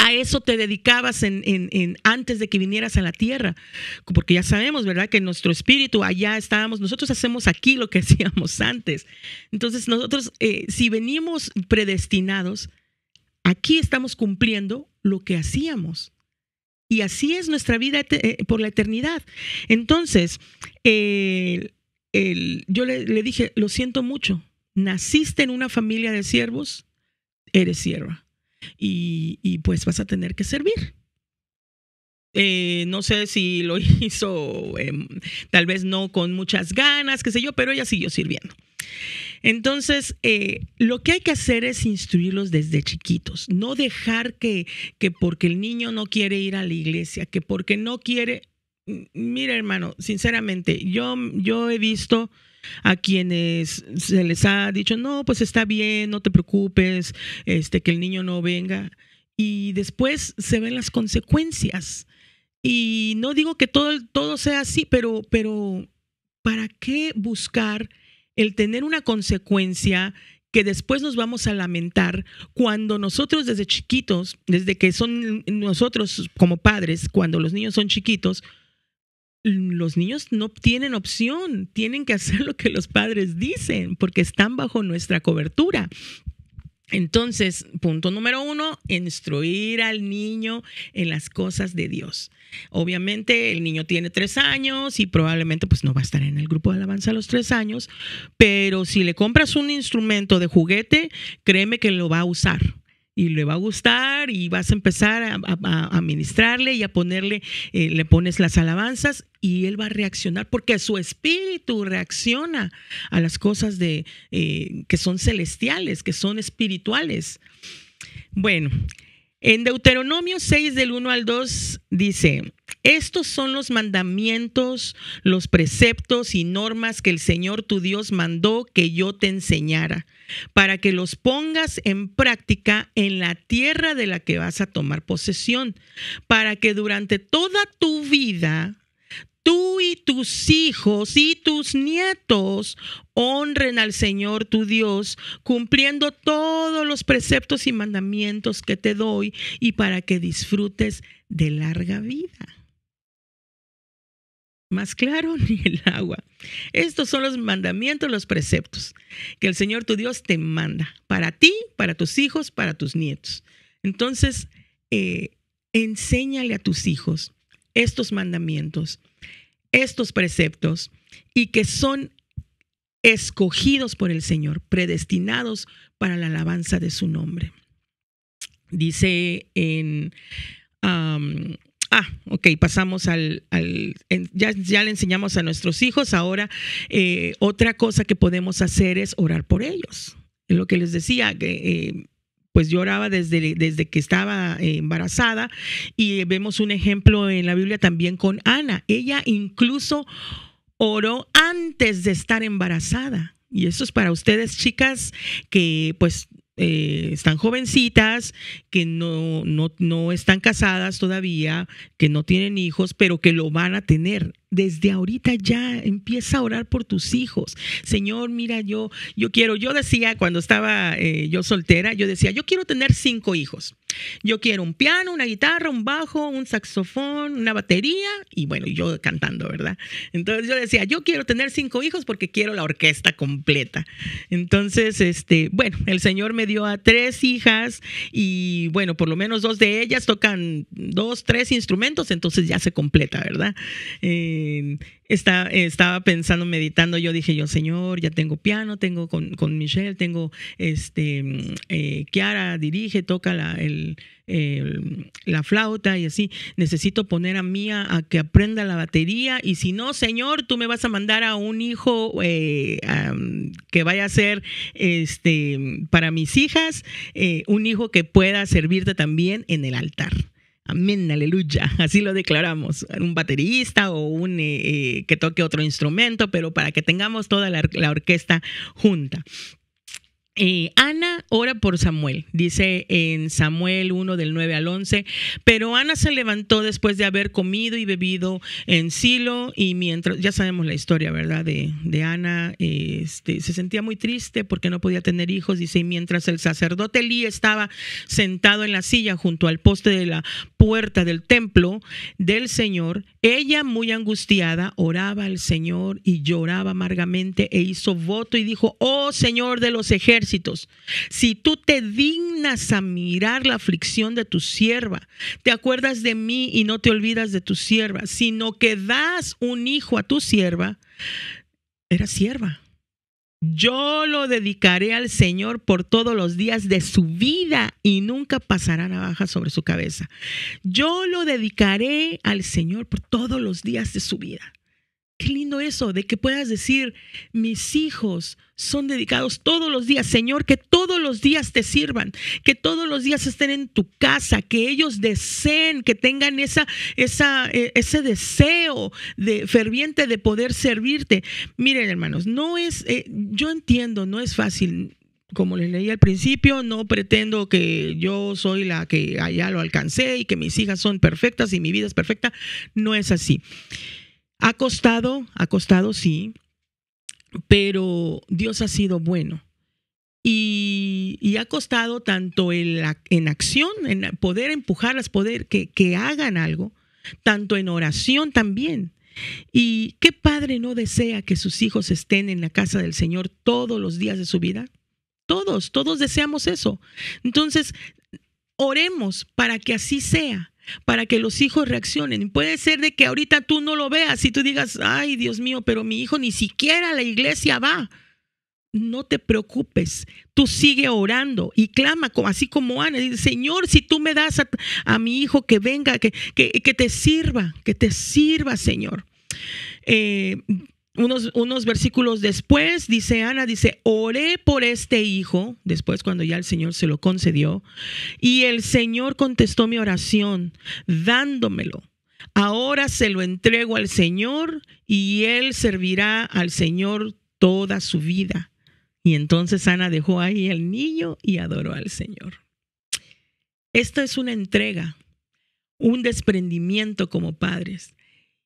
A eso te dedicabas en, antes de que vinieras a la tierra, porque ya sabemos, ¿verdad? Que nuestro espíritu allá estábamos, nosotros hacemos aquí lo que hacíamos antes. Entonces nosotros, eh, si venimos predestinados, aquí estamos cumpliendo lo que hacíamos. Y así es nuestra vida eh, por la eternidad. Entonces, yo le, dije, lo siento mucho, naciste en una familia de siervos, eres sierva. Y, pues vas a tener que servir. Eh, no sé si lo hizo, em, tal vez no con muchas ganas, qué sé yo, pero ella siguió sirviendo. Entonces, eh, lo que hay que hacer es instruirlos desde chiquitos, no dejar que, que porque el niño no quiere ir a la iglesia, que porque no quiere, mira hermano, sinceramente, yo, yo he visto a quienes se les ha dicho, no, pues está bien, no te preocupes, este, que el niño no venga. Y después se ven las consecuencias. Y no digo que todo, todo sea así, pero, pero ¿para qué buscar el tener una consecuencia que después nos vamos a lamentar cuando nosotros desde chiquitos, desde que son nosotros como padres, cuando los niños son chiquitos, los niños no tienen opción, tienen que hacer lo que los padres dicen porque están bajo nuestra cobertura. Entonces, punto número uno, instruir al niño en las cosas de Dios. Obviamente el niño tiene tres años y probablemente pues no va a estar en el grupo de alabanza a los tres años, pero si le compras un instrumento de juguete, créeme que lo va a usar y le va a gustar y vas a empezar a, a, ministrarle y a ponerle, eh, le pones las alabanzas y él va a reaccionar porque su espíritu reacciona a las cosas de, eh, que son celestiales, que son espirituales. Bueno, en Deuteronomio 6 del 1 al 2 dice, estos son los mandamientos, los preceptos y normas que el Señor tu Dios mandó que yo te enseñara, para que los pongas en práctica en la tierra de la que vas a tomar posesión, para que durante toda tu vida tú y tus hijos y tus nietos honren al Señor tu Dios, cumpliendo todos los preceptos y mandamientos que te doy y para que disfrutes de larga vida. Más claro ni el agua. Estos son los mandamientos, los preceptos que el Señor tu Dios te manda para ti, para tus hijos, para tus nietos. Entonces, eh, enséñale a tus hijos estos mandamientos estos preceptos y que son escogidos por el Señor, predestinados para la alabanza de su nombre. Dice en... ah, ok, pasamos al... ya, ya, le enseñamos a nuestros hijos, ahora eh, otra cosa que podemos hacer es orar por ellos. Lo que les decía, que... Eh, pues lloraba desde, desde que estaba eh, embarazada y vemos un ejemplo en la Biblia también con Ana. Ella incluso oró antes de estar embarazada. Y eso es para ustedes, chicas, que pues eh, están jovencitas, que no, no, no están casadas todavía, que no tienen hijos, pero que lo van a tener desde ahorita ya empieza a orar por tus hijos. Señor, mira, yo, yo quiero, yo decía cuando estaba eh, yo soltera, yo decía, yo quiero tener cinco hijos. Yo quiero un piano, una guitarra, un bajo, un saxofón, una batería y bueno, yo cantando, ¿verdad? Entonces yo decía, yo quiero tener cinco hijos porque quiero la orquesta completa. Entonces, este, bueno, el Señor me dio a tres hijas y bueno, por lo menos dos de ellas tocan dos, tres instrumentos, entonces ya se completa, ¿verdad? Eh, estaba pensando, meditando, yo dije yo, Señor, ya tengo piano, tengo con, Michelle, tengo este, eh, Kiara dirige, toca la, la flauta y así. Necesito poner a Mía a que aprenda la batería y si no, Señor, tú me vas a mandar a un hijo eh, que vaya a ser este, para mis hijas, eh, un hijo que pueda servirte también en el altar. Amén, aleluya. Así lo declaramos. Un baterista o un eh, eh, que toque otro instrumento, pero para que tengamos toda la, la orquesta junta. Eh, Ana ora por Samuel, dice en Samuel 1 del 9 al 11, pero Ana se levantó después de haber comido y bebido en Silo y mientras, ya sabemos la historia, ¿verdad? De, Ana, este, se sentía muy triste porque no podía tener hijos, dice, y mientras el sacerdote Elí estaba sentado en la silla junto al poste de la puerta del templo del Señor, ella muy angustiada oraba al Señor y lloraba amargamente e hizo voto y dijo, oh Señor de los ejércitos, si tú te dignas a mirar la aflicción de tu sierva, te acuerdas de mí y no te olvidas de tu sierva, sino que das un hijo a tu sierva, era sierva. Yo lo dedicaré al Señor por todos los días de su vida y nunca pasará navaja sobre su cabeza. Yo lo dedicaré al Señor por todos los días de su vida. Qué lindo eso, de que puedas decir, mis hijos son dedicados todos los días, Señor, que todos los días te sirvan, que todos los días estén en tu casa, que ellos deseen, que tengan esa, eh, ese deseo de ferviente de poder servirte. Miren, hermanos, no es, eh, yo entiendo, no es fácil como les leí al principio, no pretendo que yo soy la que allá lo alcancé y que mis hijas son perfectas y mi vida es perfecta. No es así. Ha costado, ha costado, sí, pero Dios ha sido bueno. Y, ha costado tanto en, acción, en poder empujarlas, poder que, que hagan algo, tanto en oración también. ¿Y qué padre no desea que sus hijos estén en la casa del Señor todos los días de su vida? Todos, todos deseamos eso. Entonces, oremos para que así sea para que los hijos reaccionen. Puede ser de que ahorita tú no lo veas y tú digas, ay Dios mío, pero mi hijo ni siquiera a la iglesia va. no te preocupes, tú sigue orando y clama, así como Ana, dice, Señor, si tú me das a, mi hijo que venga, que, que, te sirva, que te sirva, Señor. Eh, unos, unos, versículos después, dice Ana, dice, oré por este hijo, después cuando ya el Señor se lo concedió, y el Señor contestó mi oración, dándomelo. Ahora se lo entrego al Señor y él servirá al Señor toda su vida. Y entonces Ana dejó ahí el niño y adoró al Señor. Esto es una entrega, un desprendimiento como padres.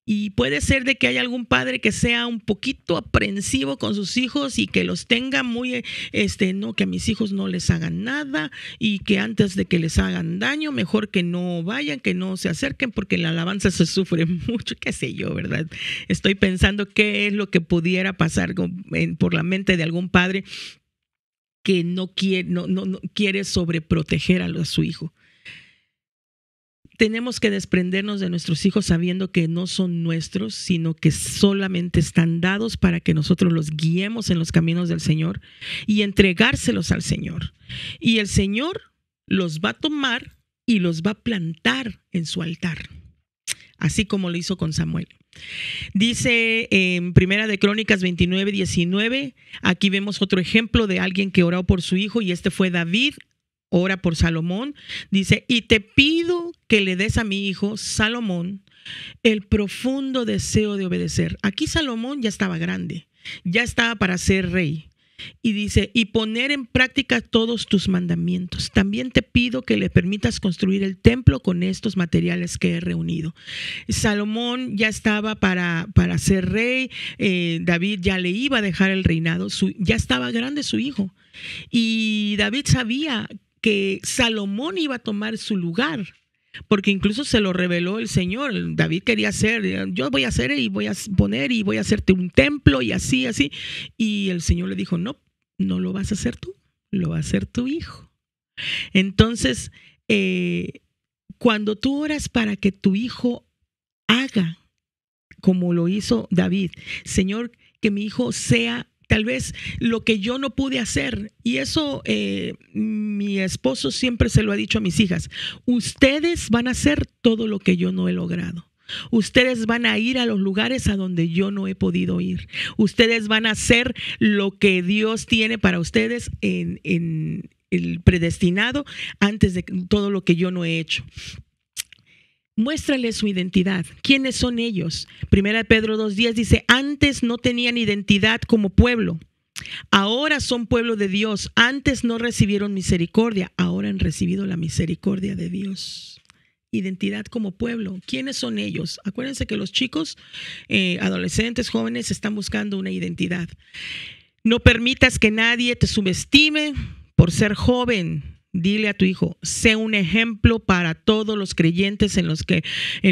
Y puede ser de que haya algún padre que sea un poquito aprensivo con sus hijos y que los tenga muy, este, no, que a mis hijos no les hagan nada y que antes de que les hagan daño, mejor que no vayan, que no se acerquen porque la alabanza se sufre mucho, qué sé yo, ¿verdad? Estoy pensando qué es lo que pudiera pasar por la mente de algún padre que no quiere, no, no, no quiere sobreproteger a su hijo tenemos que desprendernos de nuestros hijos sabiendo que no son nuestros, sino que solamente están dados para que nosotros los guiemos en los caminos del Señor y entregárselos al Señor. Y el Señor los va a tomar y los va a plantar en su altar, así como lo hizo con Samuel. Dice en Primera de Crónicas 29, 19, aquí vemos otro ejemplo de alguien que oró por su hijo y este fue David ora por Salomón, dice, y te pido que le des a mi hijo Salomón el profundo deseo de obedecer. Aquí Salomón ya estaba grande, ya estaba para ser rey. Y dice, y poner en práctica todos tus mandamientos. También te pido que le permitas construir el templo con estos materiales que he reunido. Salomón ya estaba para, para ser rey, eh, David ya le iba a dejar el reinado, ya estaba grande su hijo. Y David sabía que Salomón iba a tomar su lugar, porque incluso se lo reveló el Señor. David quería hacer, yo voy a hacer y voy a poner y voy a hacerte un templo y así, así. Y el Señor le dijo, no, no lo vas a hacer tú, lo va a hacer tu hijo. Entonces, eh, cuando tú oras para que tu hijo haga como lo hizo David, Señor, que mi hijo sea tal vez lo que yo no pude hacer. Y eso eh, mi esposo siempre se lo ha dicho a mis hijas. Ustedes van a hacer todo lo que yo no he logrado. Ustedes van a ir a los lugares a donde yo no he podido ir. Ustedes van a hacer lo que Dios tiene para ustedes en, en el predestinado antes de todo lo que yo no he hecho. Muéstrale su identidad. ¿Quiénes son ellos? Primera Pedro 2.10 dice, antes no tenían identidad como pueblo. Ahora son pueblo de Dios. Antes no recibieron misericordia. Ahora han recibido la misericordia de Dios. Identidad como pueblo. ¿Quiénes son ellos? Acuérdense que los chicos, eh, adolescentes, jóvenes están buscando una identidad. No permitas que nadie te subestime por ser joven Dile a tu hijo, sé un ejemplo para todos los creyentes en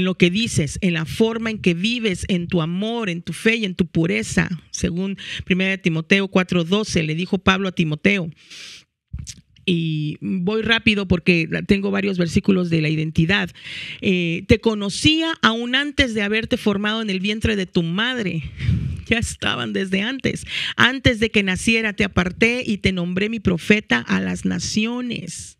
lo que dices, en la forma en que vives, en tu amor, en tu fe y en tu pureza, según 1 Timoteo 4:12 le dijo Pablo a Timoteo. Y voy rápido porque tengo varios versículos de la identidad. Eh, te conocía aún antes de haberte formado en el vientre de tu madre ya estaban desde antes. Antes de que naciera te aparté y te nombré mi profeta a las naciones.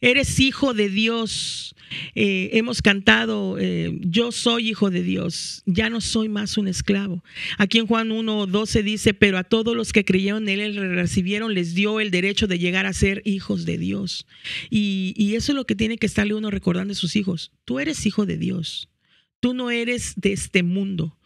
Eres hijo de Dios. Eh, hemos cantado, eh, yo soy hijo de Dios, ya no soy más un esclavo. Aquí en Juan 1.12 dice, pero a todos los que creyeron en Él recibieron, les dio el derecho de llegar a ser hijos de Dios. Y, y eso es lo que tiene que estarle uno recordando a sus hijos. Tú eres hijo de Dios. Tú no eres de este mundo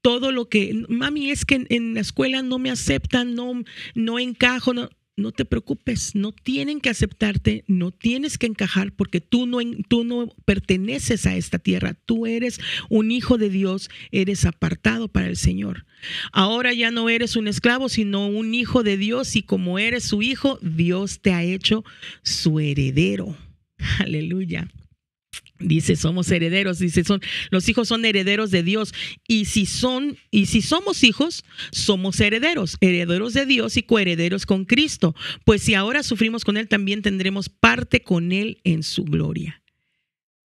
todo lo que, mami, es que en, la escuela no me aceptan, no, no encajo, no, no te preocupes, no tienen que aceptarte, no tienes que encajar porque tú no, tú no perteneces a esta tierra, tú eres un hijo de Dios, eres apartado para el Señor. Ahora ya no eres un esclavo, sino un hijo de Dios y como eres su hijo, Dios te ha hecho su heredero. Aleluya. Dice, somos herederos, dice, son los hijos son herederos de Dios. Y si son y si somos hijos, somos herederos, herederos de Dios y coherederos con Cristo, pues si ahora sufrimos con él también tendremos parte con él en su gloria.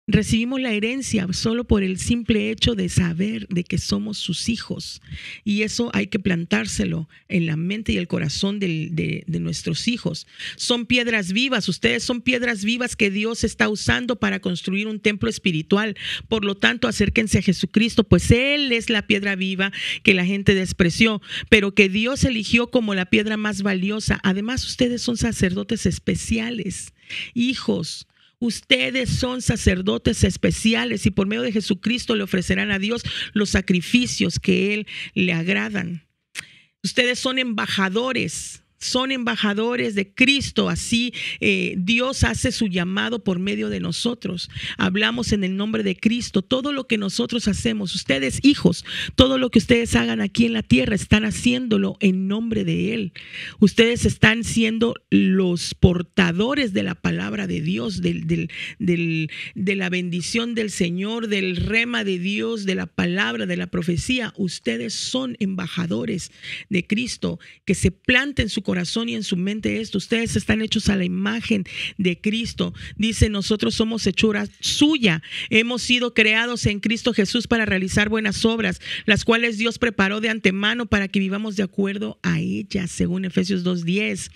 Recibimos la herencia solo por el simple hecho de saber de que somos sus hijos. Y eso hay que plantárselo en la mente y el corazón de, de, nuestros hijos. Son piedras vivas, ustedes son piedras vivas que Dios está usando para construir un templo espiritual. Por lo tanto, acérquense a Jesucristo, pues Él es la piedra viva que la gente despreció, pero que Dios eligió como la piedra más valiosa. Además, ustedes son sacerdotes especiales, hijos Ustedes son sacerdotes especiales y por medio de Jesucristo le ofrecerán a Dios los sacrificios que Él le agradan. Ustedes son embajadores son embajadores de Cristo, así eh, Dios hace su llamado por medio de nosotros. Hablamos en el nombre de Cristo. Todo lo que nosotros hacemos, ustedes hijos, todo lo que ustedes hagan aquí en la tierra, están haciéndolo en nombre de Él. Ustedes están siendo los portadores de la palabra de Dios, de la bendición del Señor, del rema de Dios, de la palabra, de la profecía. Ustedes son embajadores de Cristo que se planten su corazón y en su mente esto. Ustedes están hechos a la imagen de Cristo. Dice, nosotros somos hechura suya. Hemos sido creados en Cristo Jesús para realizar buenas obras, las cuales Dios preparó de antemano para que vivamos de acuerdo a ellas, según Efesios 2.10.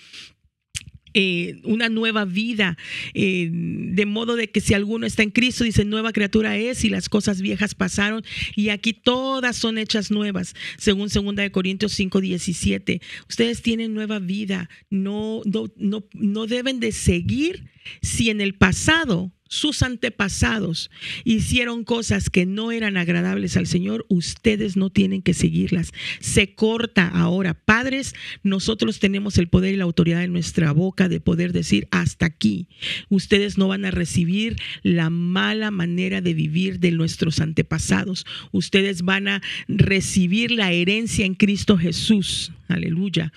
Eh, una nueva vida, eh, de modo de que si alguno está en Cristo, dice, nueva criatura es y las cosas viejas pasaron y aquí todas son hechas nuevas, según 2 de Corintios 5, 17. Ustedes tienen nueva vida, no, no, no, no deben de seguir si en el pasado sus antepasados hicieron cosas que no eran agradables al Señor, ustedes no tienen que seguirlas. Se corta ahora. Padres, nosotros tenemos el poder y la autoridad en nuestra boca de poder decir hasta aquí. Ustedes no van a recibir la mala manera de vivir de nuestros antepasados. Ustedes van a recibir la herencia en Cristo Jesús. Aleluya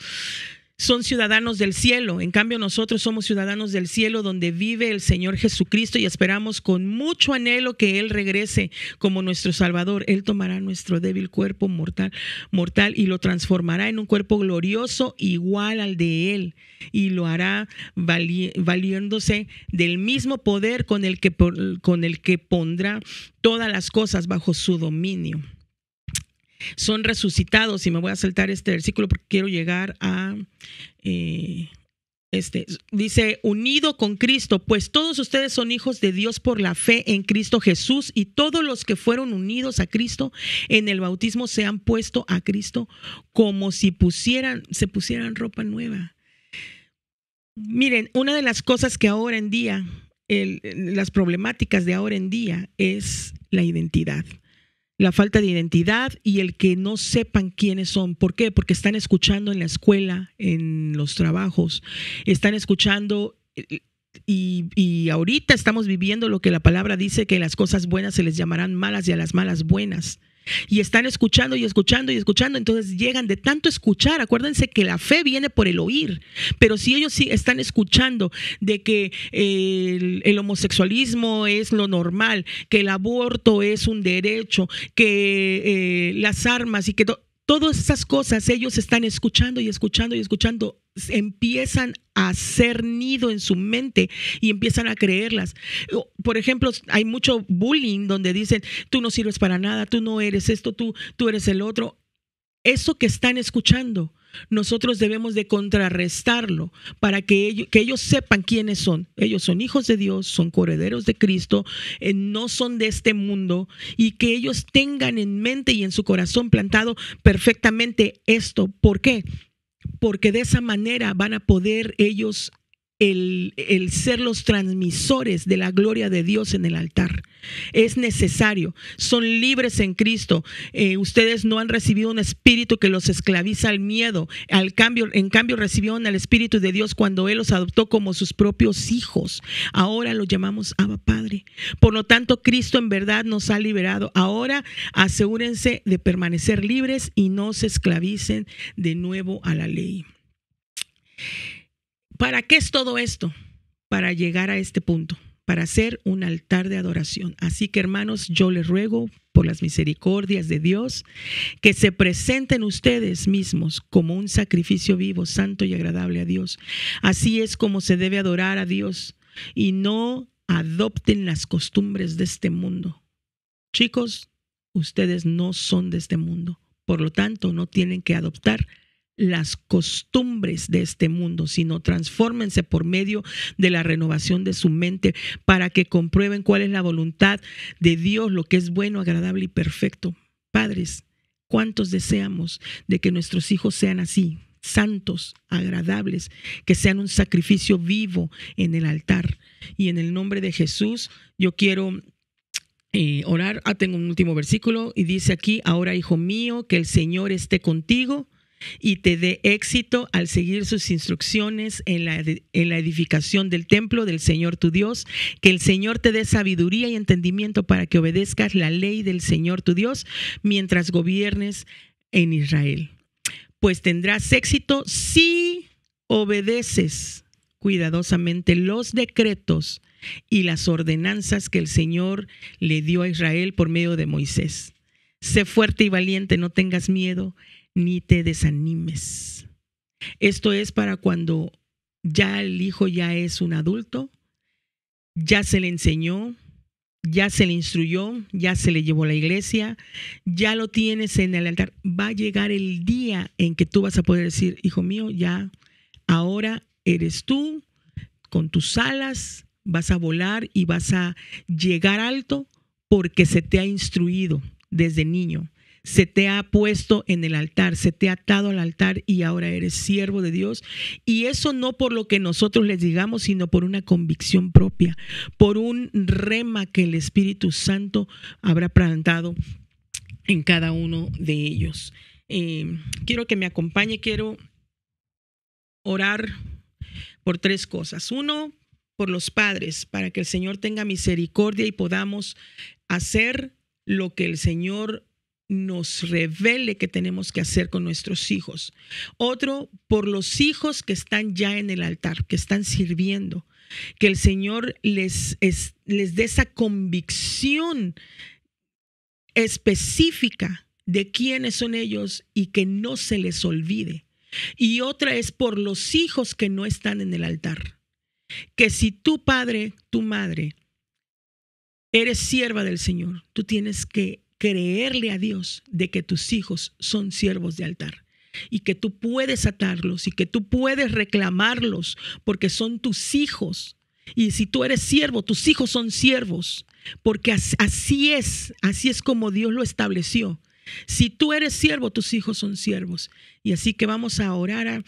son ciudadanos del cielo. En cambio, nosotros somos ciudadanos del cielo donde vive el Señor Jesucristo y esperamos con mucho anhelo que Él regrese como nuestro Salvador. Él tomará nuestro débil cuerpo mortal, mortal y lo transformará en un cuerpo glorioso igual al de Él y lo hará valiéndose del mismo poder con el que, con el que pondrá todas las cosas bajo su dominio son resucitados, y me voy a saltar este versículo porque quiero llegar a... Eh, este, dice, unido con Cristo, pues todos ustedes son hijos de Dios por la fe en Cristo Jesús y todos los que fueron unidos a Cristo en el bautismo se han puesto a Cristo como si pusieran, se pusieran ropa nueva. Miren, una de las cosas que ahora en día, las problemáticas de ahora en día es la identidad la falta de identidad y el que no sepan quiénes son. ¿Por qué? Porque están escuchando en la escuela, en los trabajos, están escuchando y, ahorita estamos viviendo lo que la palabra dice, que las cosas buenas se les llamarán malas y a las malas buenas. Y están escuchando y escuchando y escuchando, entonces llegan de tanto escuchar. Acuérdense que la fe viene por el oír, pero si ellos sí están escuchando de que el, homosexualismo es lo normal, que el aborto es un derecho, que eh, las armas y que todas esas cosas ellos están escuchando y escuchando y escuchando, empiezan a hacer nido en su mente y empiezan a creerlas. Por ejemplo, hay mucho bullying donde dicen, tú no sirves para nada, tú no eres esto, tú, tú eres el otro. Eso que están escuchando, nosotros debemos de contrarrestarlo para que ellos, que ellos sepan quiénes son. Ellos son hijos de Dios, son correderos de Cristo, eh, no son de este mundo y que ellos tengan en mente y en su corazón plantado perfectamente esto. ¿Por qué? Porque de esa manera van a poder ellos el, ser los transmisores de la gloria de Dios en el altar. Es necesario. Son libres en Cristo. Eh, ustedes no han recibido un espíritu que los esclaviza al miedo. Al cambio, en cambio, recibieron al Espíritu de Dios cuando Él los adoptó como sus propios hijos. Ahora lo llamamos Abba Padre. Por lo tanto, Cristo en verdad nos ha liberado. Ahora asegúrense de permanecer libres y no se esclavicen de nuevo a la ley. ¿Para qué es todo esto? Para llegar a este punto, para hacer un altar de adoración. Así que hermanos, yo les ruego por las misericordias de Dios que se presenten ustedes mismos como un sacrificio vivo, santo y agradable a Dios. Así es como se debe adorar a Dios y no adopten las costumbres de este mundo. Chicos, ustedes no son de este mundo. Por lo tanto, no tienen que adoptar las costumbres de este mundo, sino transfórmense por medio de la renovación de su mente para que comprueben cuál es la voluntad de Dios, lo que es bueno, agradable y perfecto. Padres, ¿cuántos deseamos de que nuestros hijos sean así? santos, agradables, que sean un sacrificio vivo en el altar. Y en el nombre de Jesús, yo quiero eh, orar. Ah, tengo un último versículo y dice aquí, ahora hijo mío, que el Señor esté contigo y te dé éxito al seguir sus instrucciones en la, en la edificación del templo del Señor tu Dios, que el Señor te dé sabiduría y entendimiento para que obedezcas la ley del Señor tu Dios mientras gobiernes en Israel. Pues tendrás éxito si obedeces cuidadosamente los decretos y las ordenanzas que el Señor le dio a Israel por medio de Moisés. Sé fuerte y valiente, no tengas miedo ni te desanimes. Esto es para cuando ya el hijo ya es un adulto, ya se le enseñó, ya se le instruyó, ya se le llevó a la iglesia, ya lo tienes en el altar. Va a llegar el día en que tú vas a poder decir, hijo mío, ya ahora eres tú con tus alas, vas a volar y vas a llegar alto porque se te ha instruido desde niño se te ha puesto en el altar, se te ha atado al altar y ahora eres siervo de Dios. Y eso no por lo que nosotros les digamos, sino por una convicción propia, por un rema que el Espíritu Santo habrá plantado en cada uno de ellos. Eh, quiero que me acompañe, quiero orar por tres cosas. Uno, por los padres, para que el Señor tenga misericordia y podamos hacer lo que el Señor nos revele que tenemos que hacer con nuestros hijos. Otro, por los hijos que están ya en el altar, que están sirviendo. Que el Señor les, les dé esa convicción específica de quiénes son ellos y que no se les olvide. Y otra es por los hijos que no están en el altar. Que si tu padre, tu madre, eres sierva del Señor, tú tienes que creerle a Dios de que tus hijos son siervos de altar y que tú puedes atarlos y que tú puedes reclamarlos porque son tus hijos. Y si tú eres siervo, tus hijos son siervos, porque así es, así es como Dios lo estableció. Si tú eres siervo, tus hijos son siervos. Y así que vamos a orar a,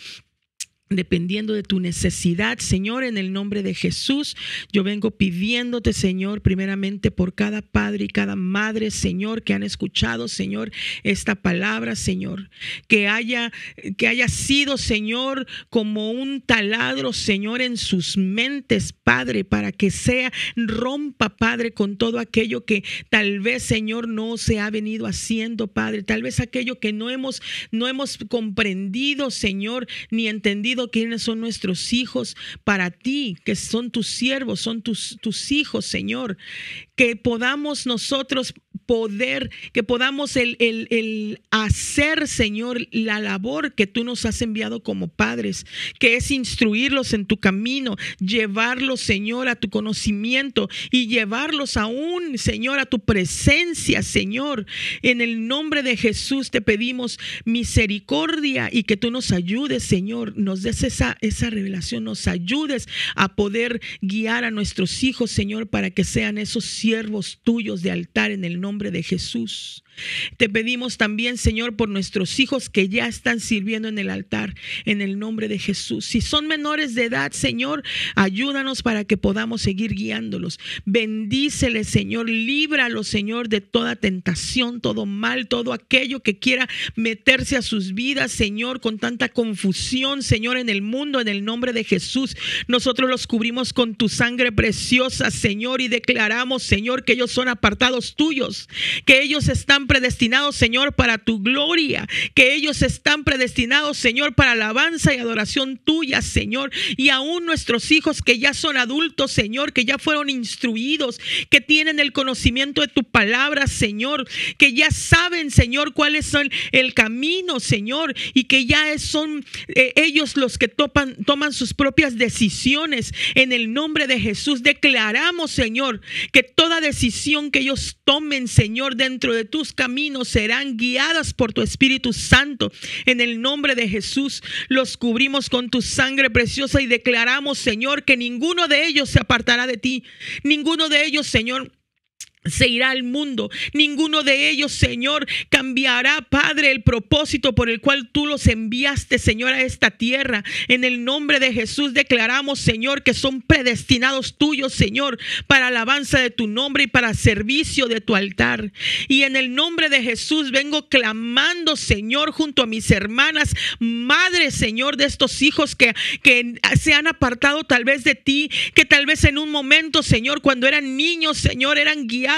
dependiendo de tu necesidad, Señor, en el nombre de Jesús, yo vengo pidiéndote, Señor, primeramente por cada padre y cada madre, Señor, que han escuchado, Señor, esta palabra, Señor, que haya que haya sido, Señor, como un taladro, Señor, en sus mentes, Padre, para que sea rompa, Padre, con todo aquello que tal vez, Señor, no se ha venido haciendo, Padre, tal vez aquello que no hemos no hemos comprendido, Señor, ni entendido quiénes son nuestros hijos para ti, que son tus siervos, son tus, tus hijos, Señor. Que podamos nosotros poder, que podamos el, el, hacer, Señor, la labor que tú nos has enviado como padres, que es instruirlos en tu camino, llevarlos, Señor, a tu conocimiento y llevarlos aún, Señor, a tu presencia, Señor. En el nombre de Jesús te pedimos misericordia y que tú nos ayudes, Señor, nos des esa, esa revelación, nos ayudes a poder guiar a nuestros hijos, Señor, para que sean esos siervos tuyos de altar en el nombre de Jesús. Te pedimos también, Señor, por nuestros hijos que ya están sirviendo en el altar, en el nombre de Jesús. Si son menores de edad, Señor, ayúdanos para que podamos seguir guiándolos. Bendíceles, Señor, líbralos, Señor, de toda tentación, todo mal, todo aquello que quiera meterse a sus vidas, Señor, con tanta confusión, Señor, en el mundo, en el nombre de Jesús. Nosotros los cubrimos con tu sangre preciosa, Señor, y declaramos, Señor, que ellos son apartados tuyos, que ellos están predestinados, Señor, para tu gloria, que ellos están predestinados, Señor, para alabanza y adoración tuya, Señor. Y aún nuestros hijos que ya son adultos, Señor, que ya fueron instruidos, que tienen el conocimiento de tu palabra, Señor, que ya saben, Señor, cuáles son el camino, Señor, y que ya son, eh, ellos los que topan, toman sus propias decisiones. En el nombre de Jesús declaramos, Señor, que toda decisión que ellos tomen, Señor, dentro de tus caminos serán guiadas por tu Espíritu Santo. En el nombre de Jesús los cubrimos con tu sangre preciosa y declaramos, Señor, que ninguno de ellos se apartará de ti. Ninguno de ellos, Señor, se irá al mundo. Ninguno de ellos, Señor, cambiará, Padre, el propósito por el cual tú los enviaste, Señor, a esta tierra. En el nombre de Jesús declaramos, Señor, que son predestinados tuyos, Señor, para alabanza de tu nombre y para servicio de tu altar. Y en el nombre de Jesús vengo clamando, Señor, junto a mis hermanas, Madre, Señor, de estos hijos que, que se han apartado tal vez de ti, que tal vez en un momento, Señor, cuando eran niños, Señor, eran guiados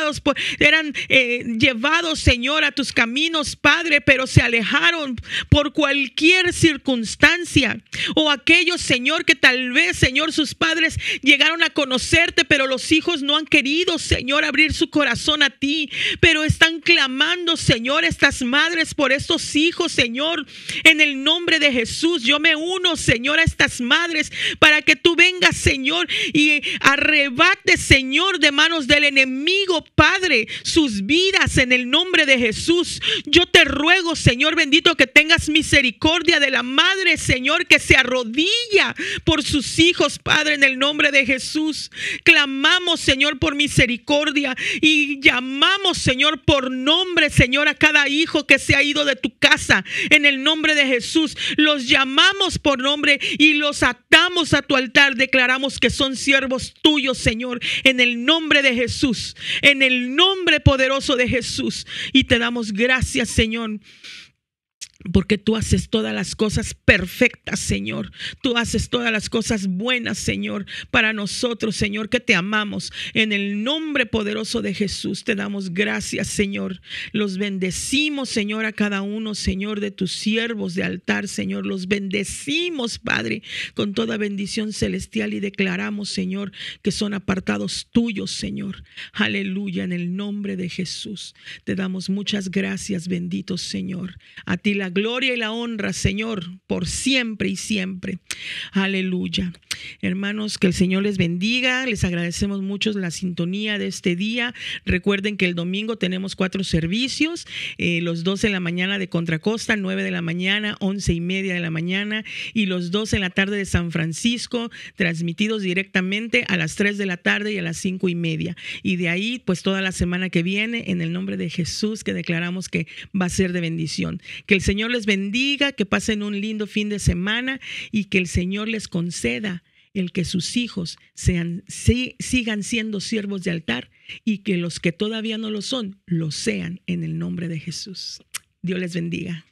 eran eh, llevados, Señor, a tus caminos, Padre, pero se alejaron por cualquier circunstancia. O aquellos, Señor, que tal vez, Señor, sus padres llegaron a conocerte, pero los hijos no han querido, Señor, abrir su corazón a ti. Pero están clamando, Señor, estas madres por estos hijos, Señor. En el nombre de Jesús, yo me uno, Señor, a estas madres para que tú vengas, Señor, y arrebate, Señor, de manos del enemigo, Padre, sus vidas en el nombre de Jesús. Yo te ruego, Señor bendito, que tengas misericordia de la madre, Señor, que se arrodilla por sus hijos, Padre, en el nombre de Jesús. Clamamos, Señor, por misericordia y llamamos, Señor, por nombre, Señor, a cada hijo que se ha ido de tu casa, en el nombre de Jesús. Los llamamos por nombre y los atamos a tu altar. Declaramos que son siervos tuyos, Señor, en el nombre de Jesús el nombre poderoso de Jesús. Y te damos gracias, Señor, porque tú haces todas las cosas perfectas, Señor. Tú haces todas las cosas buenas, Señor, para nosotros, Señor, que te amamos. En el nombre poderoso de Jesús te damos gracias, Señor. Los bendecimos, Señor, a cada uno, Señor, de tus siervos de altar, Señor. Los bendecimos, Padre, con toda bendición celestial y declaramos, Señor, que son apartados tuyos, Señor. Aleluya, en el nombre de Jesús. Te damos muchas gracias, bendito Señor. A ti la gloria y la honra, Señor, por siempre y siempre. Aleluya. Hermanos, que el Señor les bendiga. Les agradecemos mucho la sintonía de este día. Recuerden que el domingo tenemos cuatro servicios, eh, los dos en la mañana de Contracosta, nueve de la mañana, once y media de la mañana, y los dos en la tarde de San Francisco, transmitidos directamente a las tres de la tarde y a las cinco y media. Y de ahí, pues toda la semana que viene, en el nombre de Jesús, que declaramos que va a ser de bendición. Que el Señor les bendiga, que pasen un lindo fin de semana y que el Señor les conceda el que sus hijos sean, sigan siendo siervos de altar y que los que todavía no lo son, lo sean en el nombre de Jesús. Dios les bendiga.